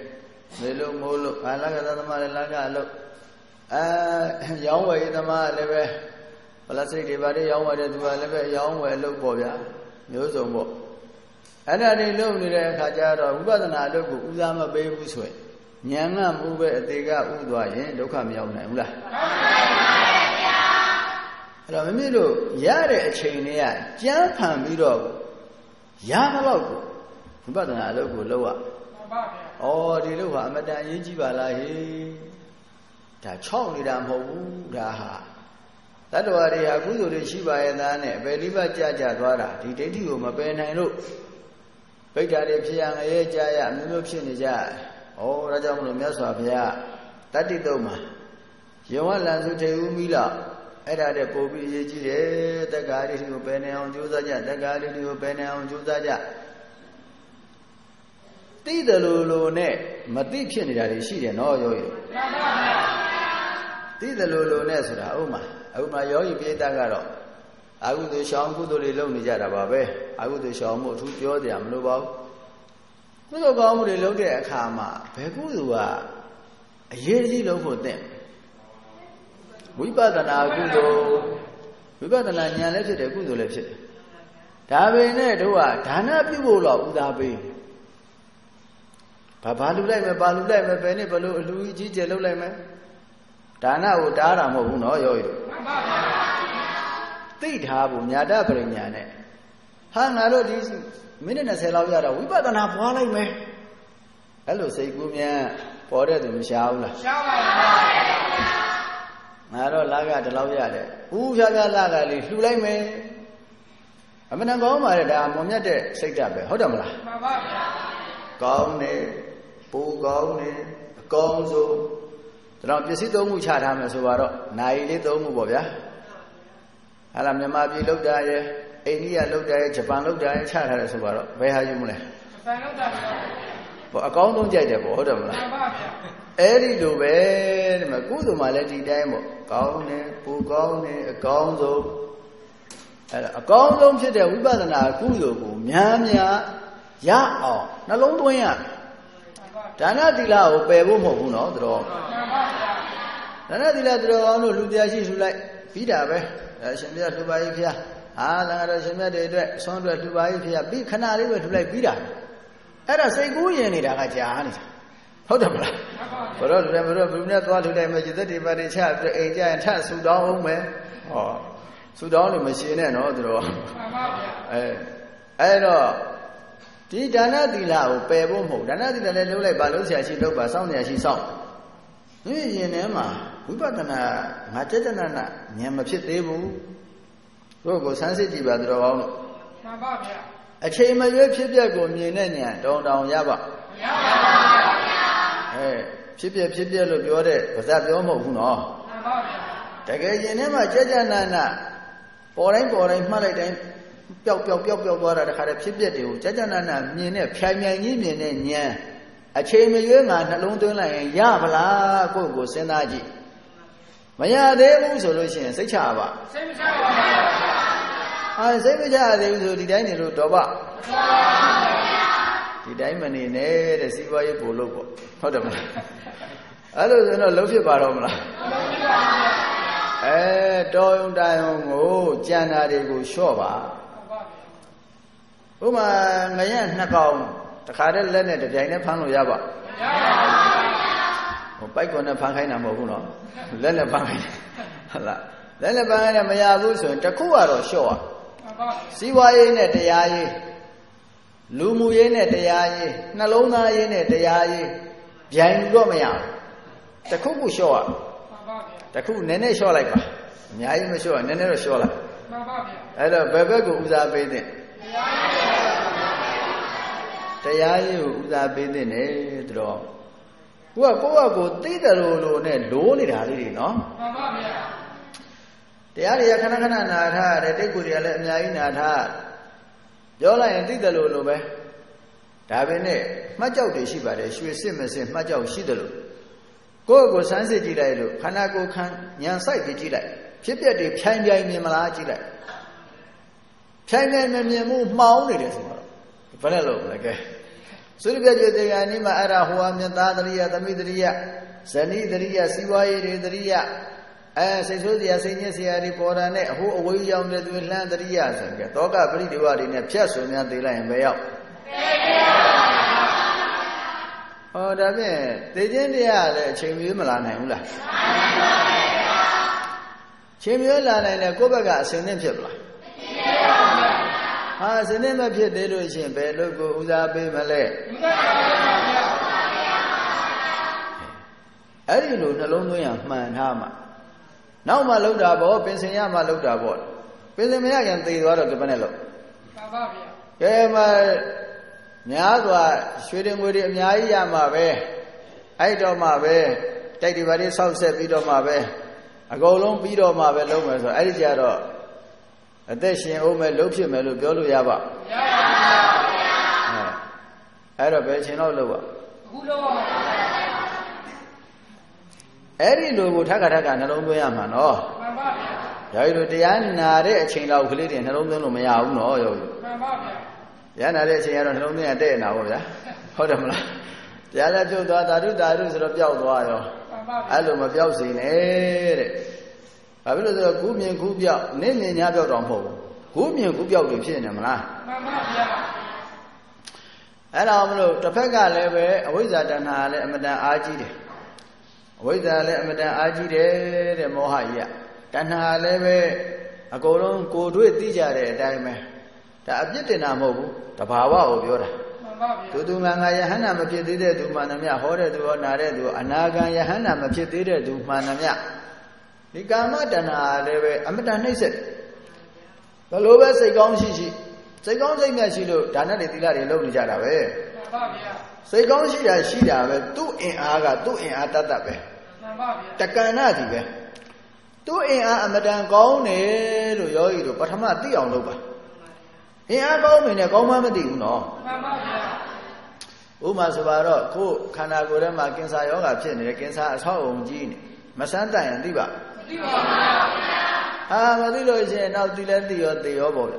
မေလို့မိုးလို့အာလကသသမားလည်းလကအလုပ်အဲရောင်းဝယ်ရေးသမားလည်းပဲပလတ်စတစ်တွေဘာတွေရောင်းဝယ်တဲ့သူကလည်းပဲရောင်းဝယ်လုပ်ပေါ့ဗျာမျိုးစုံပေါ့အဲ့ဒါတွေလုပ်နေတဲ့အခါကျတော့ဝိပဿနာအလုပ်ကိုဦးစားမပေးဘူးဆိုရင်ဉာဏ်ကမှုပဲအသေးကဥသွားရင်ဒုက္ခမရောက်နိုင်ဘူးလားမှန်ပါဗျာအဲ့တော့မမေတို့ရတဲ့အချိန်လေးကကြမ်းဖန်ပြီးတော့ရမတော့ကို ဝိပဿနာအလုပ်ကိုလုပ်ရမှန်ပါဗျာဩဒီလုပ်ဟာအမတန်အရေးကြီးပါလားဟေးဒါ6နေတာမဟုတ်ဘူးဒါဟာတတ္တဝါတွေဟာကုသိုလ်တွေရှိပါရဲ့သားနဲ့အပေလိပကြကြသွားတာဒီဒိဋ္ဌိကိုမပယ်နိုင်လို့ပိဋ္ဌာတွေဖြစ်ရငရဲကြရအမျိုးမျိုးဖြစ်နေကြဩဒါကြောင့်မလို့မြတ်စွာဘုရားတတ္တိတုံးမှာယဝလန်စုထေဦးမိလောက်အဲ့ဒါတဲ့ပို့ပြီးအရေးကြီးတယ်တက္ကာရိတိကိုပယ်နိုင်အောင်ကြိုးစားကြတက္ကာရိတိကိုပယ်နိုင်အောင်ကြိုးစားကြ သိတယ်လို့လို့နဲ့မသိဖြစ်နေတာတွေရှိတယ်နော်ယောဂီသိတယ်လို့လို့နဲ့ဆိုတာဥမာအခုမှယောဂီပိဋကကတော့အာဟုသူရှောင်းကုသိုလ်တွေလုပ်နေကြတာပါပဲအာဟုသူရှောင်းမှုအထူးပြောတယ်မလို့ပါဘူးကုသိုလ်ကောင်းမှုတွေလုပ်တဲ့အခါမှာဘယ်ကုသိုလ်ကအရေးကြီးလုပ်ဖို့တဲ့ဝိပဿနာကုသိုလ်ဝိပဿနာဉာဏ်လည်းဖြစ်တယ်ကုသိုလ်လည်းဖြစ်တယ်ဒါပေမဲ့တို့ကဒါနပြုဖို့တော့ဥသာပေး ဘာဘာလူလိုက်မယ်ဘာလူလိုက်မယ်ဘယ်နဲ့ဘလို့အလူကြီးကျယ်လုပ်လိုက်မယ်ဒါနကိုတားတာမဟုတ်ဘူးနော်ယောဂီတို့မှန်ပါဗျာသိထားဖို့ညာတပရိညာနဲ့ဟာငါတို့ဒီမိနစ်20လောက်ရတော့ဝိပဿနာပွားလိုက်မယ်အဲ့လိုစိတ်ကူးမြန်ပေါ်တဲ့သူမရှားဘူးလားရှားပါပါငါတော့လာကဒီလောက်ရတယ်ဦးဖြားဖြားလာကလေးလှူလိုက်မယ်အမှန်တန်ကောင်းပါတယ်ဒါမွန်မြတ်တဲ့စိတ်ဓာတ်ပဲဟုတ်တယ်မလားမှန်ပါဗျာကောင်းတယ် ပူကောင်းတယ်အကောင်းဆုံးဒါတော့ပစ္စည်းသုံးခုချထားမယ်ဆိုတော့နိုင်လေးသုံးခုပေါ့ဗျာဟာလာမြန်မာပြည်လောက်တာရဲ့အိန္ဒိယလောက်တာရဲ့ဂျပန်လောက်တာရဲ့ချထားတယ်ဆိုတော့ဘယ်ဟာယူမလဲဂျပန်လောက်တာပေါ့အကောင်းဆုံးကြိုက်တယ်ပေါ့ဟုတ်တယ်မလားမှန်ပါဗျာအဲ့ဒီလိုပဲတဲ့မှာကုသိုလ်မှလည်းဒီတိုင်းပေါ့ကောင်းတယ်ပူကောင်းတယ်အကောင်းဆုံးအဲ့ဒါအကောင်းဆုံးဖြစ်တဲ့ဝိပဿနာကုသိုလ်ကိုများများရအောင်နှလုံးသွင်းရ ဒါနသီလကိုပယ်ဖို့မဟုတ်ဘူးနော်သူတော်ဒါနသီလသူတော်ကောင်းတို့လူပြရှိလှူလိုက်ပြီးတာပဲအဲရှင်မြတ်လှူပါကြီးဖျားဟာသံဃာတော်ရှင်မြတ်တွေအတွက်ဆွမ်းအတွက်လှူပါကြီးဖျားပြီးခဏလေးပဲလှူလိုက်ပြီးတာအဲ့ဒါစိတ်ကူးရင်နေတာကကြာနေတာဟုတ်တယ်မလားဘရောလူတွေဘရောဘုရားသွားလှူလိုက်မယ်จิตတိပါတိချအတွက်အိမ်ကြရင်ထဆူတောင်းအောင်မယ်ဟောဆူတောင်းလို့မရှင်နဲ့နော်သူတော်မှန်ပါဗျာအဲအဲ့တော့ ဒီဒါနသီလကိုပယ်ဖို့မဟုတ်ဒါနသီလလည်းလုပ်လိုက်ပါလို့ဆရာရှိလုပ်ပါစောင့်နေရရှိစောင့်ဒီရင်ထဲမှာဝိပဿနာငါចេတနာနာဉာဏ်မဖြစ်သေးဘူးတို့ကိုဆန်းစစ်ကြည့်ပါတော်ကောင်းလို့မှန်ပါဗျာအချိန်မရွေးဖြစ်ပျက်ကိုမြင်တဲ့ဉာဏ်တောင်းတောင်းရပါမရပါဘူးဗျာအဲဖြစ်ပျက်ဖြစ်ပျက်လို့ပြောတဲ့ဗဇတ်ပြောမဟုတ်ဘူးနော်မှန်ပါဗျာတကယ်ရင်ထဲမှာចេတနာနာပေါ်တိုင်းပေါ်တိုင်းမှတ်လိုက်တိုင်း ပျောက်ပျောက်ပျောက်ပျောက်သွားတာတခါတည်းဖြစ်ပျက်တွေကိုကြာကြာနာနာမြင်တဲ့ဖြိုင်မြိုင်ကြီးမြင်တဲ့ဉာဏ်အချိန်မရွေးငါနှလုံးသွင်းလိုက်ရင်ရဗလားကိုယ့်ကိုစဉ်းစားကြည့်မရသေးဘူးဆိုလို့ရှိရင်စိတ်ချပါစိတ်မချပါဘူးအာစိတ်မချသေးဘူးဆိုဒီတိုင်းနေလို့တော့ပါဒီတိုင်းမနေနဲ့တဲ့စီးပွားရေးပို့လို့ပေါ့ဟုတ်တယ်မလားအဲ့လိုဆိုတော့လုံးဖြစ်ပါတော့မလားအဲတော်ယုံတိုင်ုံကိုကြံတာတွေကိုလျှော့ပါ ဥမာငရက်နှစ်ကောင်တခါတည်းလက်နဲ့တပြိုင်တည်းဖမ်းလို့ရပါမရပါဘူးဟိုပိုက်ကွန်နဲ့ဖမ်းခိုင်းတာမဟုတ်ဘူးနော်လက်နဲ့ဖမ်းခိုင်းဟုတ်လားလက်နဲ့ဖမ်းခိုင်းတယ်မရဘူးဆိုရင်တခုကတော့လျှော့ရစီးပွားရေးနဲ့တရားရေးလူမှုရေးနဲ့တရားရေးနှလုံးသားရေးနဲ့တရားရေးဗျိုင်တော့မရဘူးတခုခုလျှော့ရတခုနည်းနည်းလျှော့လိုက်ပါအများကြီးမလျှော့နည်းနည်းတော့လျှော့လိုက်မှန်ပါဗျအဲ့တော့ဘယ်ဘက်ကိုဦးစားပေးတဲ့ဟ တရားရေးကိုဦးစားပေးတဲ့နဲ့သူတော်ကိုကကိုယ့်အကိုသိတယ်လို့လို့နဲ့လိုးနေတာလေးတွေနော်မှန်ပါဗျာတရားတွေကခဏခဏနာထားရတယ်တိတ်ကိုတွေကလည်းအများကြီးနာထားပြောလိုက်ရင်သိတယ်လို့လို့ပဲဒါပဲနဲ့မှတ်ကြောက်တွေရှိပါတယ်ရွှေစစ်မစစ်မှတ်ကြောက်ရှိတယ်လို့ကိုယ့်ကိုစမ်းစစ်ကြည့်လိုက်လို့ခန္ဓာကိုယ်ခံညံဆိုင်ပြီးကြည့်လိုက်ဖြစ်ပျက်တွေဖြိုင်ဖြိုင်မြင်မလားကြည့်လိုက် ဖြိုင်ဖြိုင်မမြင်မှုမှောင်နေတယ်ဆိုတော့ဘယ်နဲ့လို့လဲကဲသုရိပြကျွေတေဂာနိမအဲ့ဒါဟိုဟာမြတ်သားတရိယသမိတရိယဇနိတရိယစီဝါရေးတွေတရိယအဲစိတ်ဆိုးစရာစိတ်ညစ်စရာတွေပေါ်တာနဲ့အဟိုအဝေးရောက်တဲ့သူလှမ်းတရိယဆိုကြတောကပရိဒီဝတွေနဲ့ဖြတ်ဆိုများသေးလိုက်ရင်ဘယ်ရောက်ဟောဒါဖြင့်သေခြင်းတရားလည်းအချိန်မီမလာနိုင်ဘူးလားချိန်မီလာနိုင်တယ်ကိုယ့်ဘက်ကအစင်းသင့်ဖြစ်ပလား ဟာစနစ်မဖြစ်သေးလို့ရှင်ဘယ်လို့ကိုဦးစားပေးမလဲအဲ့ဒီလိုနှလုံးသွင်းရမှန်ထားမှာနောက်မှလောက်တာပေါ့ပင်စင်ရမှလောက်တာပေါ့ပင်စင်မရခင်သေသွားတော့ဒီပတ်နဲ့လို့မှန်ပါဗျာကဲမှများစွာရွှေတင်ငွေတွေအများကြီးရမှာပဲအဲ့တော့မှပဲတိုက်ဒီပါလေးဆောက်ဆက်ပြီးတော့မှပဲအကုန်လုံးပြီးတော့မှပဲလုံးမယ်ဆိုအဲ့ဒီကြတော့ အသက်ရှင်အောင်မဲ့လှုပ်ဖြစ်မယ်လို့ပြောလို့ရပါမရပါဘူးဗျာအဲ့တော့ဘယ်ချိန်တော့လှုပ်ပါအခုလှုပ်ပါအဲ့ဒီလိုကိုထက်ခါထက်ကနှလုံးသွင်းရမှာနော်မှန်ပါဗျာယောဂီတို့တရားနာတဲ့အချိန်လောက်ကလေးတွေနှလုံးသွင်းလို့မရဘူးနော်ယောဂီမှန်ပါဗျာတရားနာတဲ့အချိန်ကတော့နှလုံးသွင်းရတဲ့နာပေါ့ဗျာဟုတ်တယ်မလားတရားလည်းပြုတ်သွားသာဓုသာဓုဆိုတော့ပျောက်သွားရောအဲ့လိုမပျောက်စေနဲ့တဲ့ ဘာဖြစ်လို့ဆိုတော့ခုမြင်ခုပြောက်နင့်မြင်ညာပြောက်တော့မဟုတ်ဘူးခုမြင်ခုပြောက်တွေဖြစ်နေမလားမှန်ပါဗျာအဲ့တော့မလို့တစ်ဖက်ကလည်းပဲအဝိဇ္ဇာတဏှာလည်းအမတန်အားကြီးတယ်အဝိဇ္ဇာလည်းအမတန်အားကြီးတယ်တဲ့မောဟကြီးကတဏှာလည်းပဲအကုန်လုံးကိုယ်တွေ့သိကြတဲ့အတိုင်းပဲဒါအပြစ်တင်တာမဟုတ်ဘူးတဘာဝကိုပြောတာသူသူငါငါယဟန္တာမဖြစ်သေးတဲ့သူမှန်သမျှဟောတဲ့သူဟောနာတဲ့သူအနာဂံယဟန္တာမဖြစ်သေးတဲ့သူမှန်သမျှ ဒီကာမတဏှာလည်းပဲအမတန်နှိမ့်ဆက်ဘယ်လိုပဲစိတ်ကောင်းရှိရှိစိတ်ကောင်းစိတ်မြတ်ရှိလို့ဒါနတွေသီလတွေလုပ်နေကြတာပဲမှန်ပါဗျာစိတ်ကောင်းရှိတာရှိတာပဲသူ့အင်အားကသူ့အင်အားတတ်တတ်ပဲမှန်ပါဗျာတက္ကဏစီပဲသူ့အင်အားအမတန်ကောင်းတယ်လို့ယောဂီတို့ပထမသိအောင်လုပ်ပါအင်အားကောင်းနေနဲ့ကောင်းမှမသိဘူးနော်မှန်ပါဗျာဥမာဆိုပါတော့ကိုယ်ခန္ဓာကိုယ်ထဲမှာကင်ဆာယောဂဖြစ်နေတယ်ကင်ဆာအဆောက်အုံကြီးနေမဆန်းတန်ရင်သိပါ သိပါပါဗျာဟာမသိလို့ရှိရင်နောက်သိလဲသိရောသိရောပေါ့ဗျ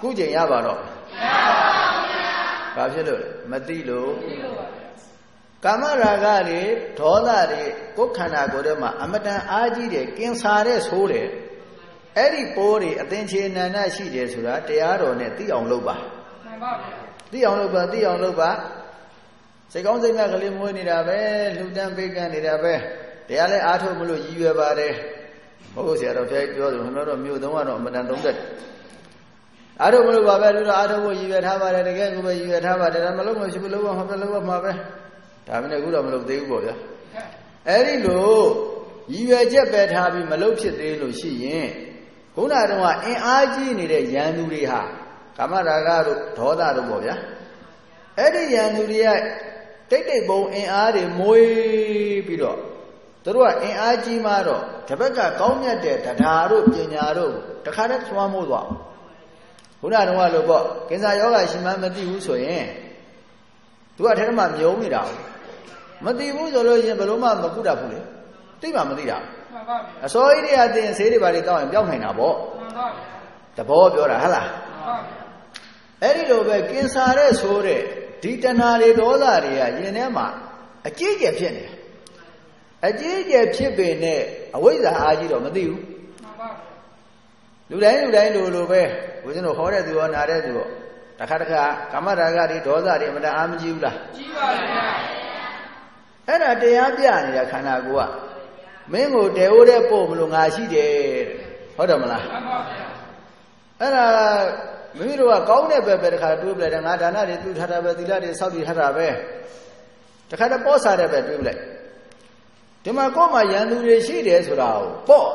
ခုချိန်ရပါတော့မရပါဘူးဗျာဘာဖြစ်လို့လဲမသိလို့သိလို့ပါဗျာကာမရာဂတွေဒေါသတွေကိုယ်ခန္ဓာကိုယ်ထဲမှာအမတန်အားကြီးတယ်ကင်ဆာတဲ့ဆိုးတယ်အဲ့ဒီပိုးတွေအသင်္ချေနန္ဒရှိတယ်ဆိုတာတရားတော်နဲ့သိအောင်လုပ်ပါမှန်ပါဗျာသိအောင်လုပ်ပါသိအောင်လုပ်ပါစိတ်ကောင်းစိတ်မြတ်ကလေးမွေးနေတာပဲလှူဒန်းပေးကမ်းနေတာပဲ တရားလည်းအားထုတ်မလို့ရည်ရွယ်ပါတယ်ဟုတ်ဆရာတော်ဖျားပြောတယ်ခင်ဗျားတို့မြို့သုံးကတော့အမတန်သုံးသက်အားထုတ်မလို့ပါပဲလို့တော့အားထုတ်ဖို့ရည်ရွယ်ထားပါတယ်တကယ်ကိုပဲရည်ရွယ်ထားပါတယ်ဒါမလုပ်မရှိဘူးလုံးဝမပဲလုံးဝမှာပဲဒါမနဲ့အခုတော့မလုပ်သေးဘူးပေါ့ဗျာအဲ့ဒီလိုရည်ရွယ်ချက်ပဲထားပြီးမလုပ်ဖြစ်သေးလို့ရှိရင်ခုနတုန်းကအင်အားကြီးနေတဲ့ယန္တူတွေဟာကာမရာဂတို့ဒေါသတို့ပေါ့ဗျာအဲ့ဒီယန္တူတွေကတိတ်တိတ်ပုံအင်အားတွေမွေးပြီးတော့ သူတို့ကအင်အားကြီးမှတော့တပတ်ကကောင်းမြတ်တဲ့တရားတို့ပညာတို့တခါတည်းသွမ်းမိုးသွားခုနတုန်းကလို့ပေါ့ကင်ဆာယောဂရှိမှမသိဘူးဆိုရင်သူကထဲထဲမှာမြုံနေတာမသိဘူးဆိုလို့ရင်ဘယ်လို့မှမကုတတ်ဘူးလေသိမှမသိတာမှန်ပါဗျာအစောကြီးတွေကတင်ဆေးတွေပါတွေတောင်းရင်ပျောက်နိုင်တာပေါ့မှန်ပါဗျာတဘောပြောတာဟုတ်လားမှန်ပါဗျာအဲ့ဒီလိုပဲကင်ဆာတဲ့ဆိုတဲ့ဒီတဏှာတွေဒေါသတွေကယင်ထဲမှာအကြည့်ကျဖြစ်နေတယ် အကြီးအကျယ်ဖြစ်ပေနဲ့အဝိဇ္ဇာအားကြီးတော့မသိဘူးလူတိုင်းလူတိုင်းလိုလိုပဲဘုရားတို့ဟောတဲ့သူရောနာတဲ့သူရောတခါတခါကာမရာဂတွေဒေါသတွေအမှန်တအားမကြီးဘူးလားကြီးပါဗျာအဲ့ဒါတရားပြနေတာခန္ဓာကိုယ်ကမင်းကိုတဲဟုတ်တဲ့ပို့မလို့ငါရှိတယ်ဟုတ်တယ်မလားမှန်ပါဗျာအဲ့ဒါမိမိတို့ကကောင်းတဲ့ဘက်ပဲတခါတွေးပလိုက်တယ်ငါဒါနတွေသူထားတာပဲသီလတွေစောင့်တည်ထားတာပဲတခါတော့ပေါ်စားတဲ့ဘက်တွေးပလိုက် ဒီမှာကိုယ်မှာယန္တူတွေရှိတယ်ဆိုတာကိုပေါ့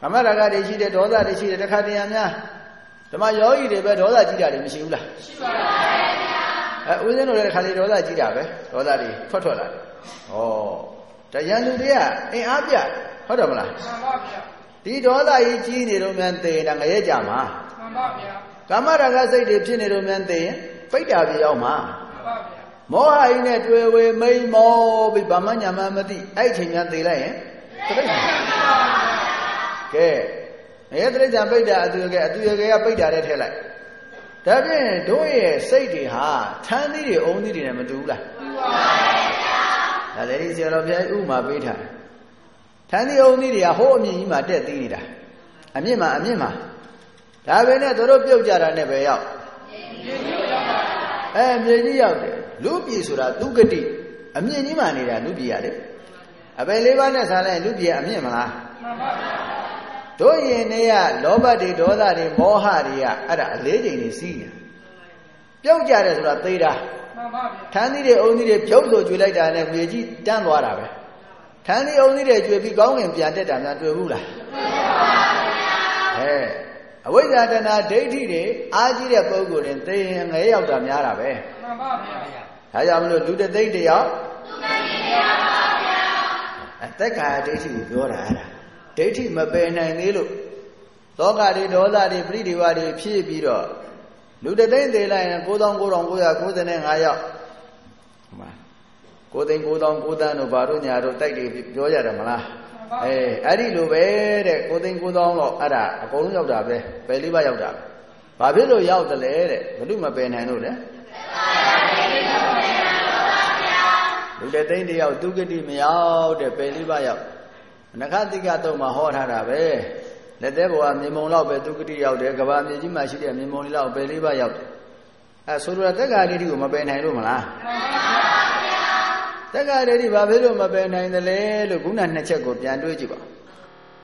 ကမရကတွေရှိတယ်ဒေါသတွေရှိတယ်တခါတရံများဓမ္မယောဂီတွေပဲဒေါသကြီးတာတွေမရှိဘူးလားရှိပါပါအဲဦးဇင်းတို့လည်းခါလီဒေါသကြီးတာပဲဒေါသတွေထွက်ထွက်လာတယ်ဩတရန်သူတွေကအင်အားပြဟုတ်တယ်မလားမှန်ပါဗျာဒီဒေါသကြီးကြီးနေတော့မြန်သေတာငရဲကြမှာမှန်ပါဗျာကာမရာဂစိတ်တွေဖြစ်နေတော့မြန်သေရင်ပိတ်တာပြေရောက်မှာ မှန်ပါဗျာမောဟကြီးနဲ့တွေ့ဝေမိန်မောပြီးဗမာညာမမသိအဲ့ချိန်မြန်သေလိုက်ရင်တိရစ္ဆာန်ကဲငရဲတိရစ္ဆာန်ပိတ်တာအသူရကဲအသူရကဲကပိတ်တာတဲ့ထဲလိုက်ဒါဖြင့်တို့ရဲ့စိတ်တွေဟာထမ်းသီးတွေအုံသီးတွေနဲ့မတူဘူးလားမှန်ပါဗျာဒါလည်းဒီဆရာတော်ဘုရားဥမာပေးထားတယ်ထမ်းသီးအုံသီးတွေကဟိုးအမြင့်ကြီးမှာတက်သီးနေတာအမြင့်မှာအမြင့်မှာဒါပဲနဲ့တို့ပြုတ်ကြတာနဲ့ပဲရောက် အဲမြေကြီးရောက်တယ်လူပြည်ဆိုတာသူဂတိအမြင့်ကြီးမှနေတာလူပြည်ရလေအပယ်လေးပါးနဲ့စားလိုက်လူပြည်ကအမြင့်မလားမှန်ပါဗျာတို့ရင်တွေကလောဘတွေဒေါသတွေမောဟတွေကအဲ့ဒါအလေးချိန်တွေစီးနေတာပြုတ်ကြတယ်ဆိုတာသေတာမှန်ပါဗျာထန်းသီးတွေအုံသီးတွေပြုတ်ဆိုကျွေလိုက်တာနဲ့မြေကြီးတန်းသွားတာပဲထန်းသီးအုံသီးတွေကျွေပြီးကောင်းကင်ပြန်တက်တာများတွေ့ဘူးလားအဲ အဝိဇ္ဇာတဏဒိဋ္ဌိတွေအားကြီးတဲ့ပုဂ္ဂိုလ်တွေသိရင်ငဲရောက်တာများတာပဲမှန်ပါဗျာဒါကြောင့်မလို့လူတစ်သိန်းတယောက်အသက်ကာယဒိဋ္ဌိကိုပြောတာအဲ့ဒါဒိဋ္ဌိမပယ်နိုင်သေးလို့သောကတွေဒေါသတွေပရိဒီဝတွေဖြည့်ပြီးတော့လူတစ်သိန်းသေးလိုက်ရင်9995ယောက်ဟိုမှာ9သိန်း9900တန်းတို့ဘာတို့ညာတို့တိုက်တွေပြောကြတယ်မလား အဲအဲ့ဒီလိုပဲတဲ့9သိန်း9000တော့အဲ့ဒါအကုန်လုံးရောက်တာပဲပယ်လေးပါရောက်တာပဲဘာဖြစ်လို့ရောက်တယ်လဲတဲ့ဘယ်သူမပယ်နိုင်လို့လဲလူတဲ့သိန်းတယောက်သူကတိမရောက်တဲ့ပယ်လေးပါရောက်နခတိကတော့မှဟောထားတာပဲလက်သေးဘဝမြေမုံလောက်ပဲသူကတိရောက်တယ်ကဘာမြေကြီးမှာရှိတဲ့မြေမုံလေးလောက်ပယ်လေးပါရောက်တယ်အဲဆိုတော့တက္ကရာဒိဋ္ဌိကိုမပယ်နိုင်လို့မလား တက္ကရာဒိဋ္ဌိဘာဖြစ်လို့မပယ်နိုင်သလဲလို့ခုနနှစ်ချက်ကိုပြန်တွေးကြည့်ပါ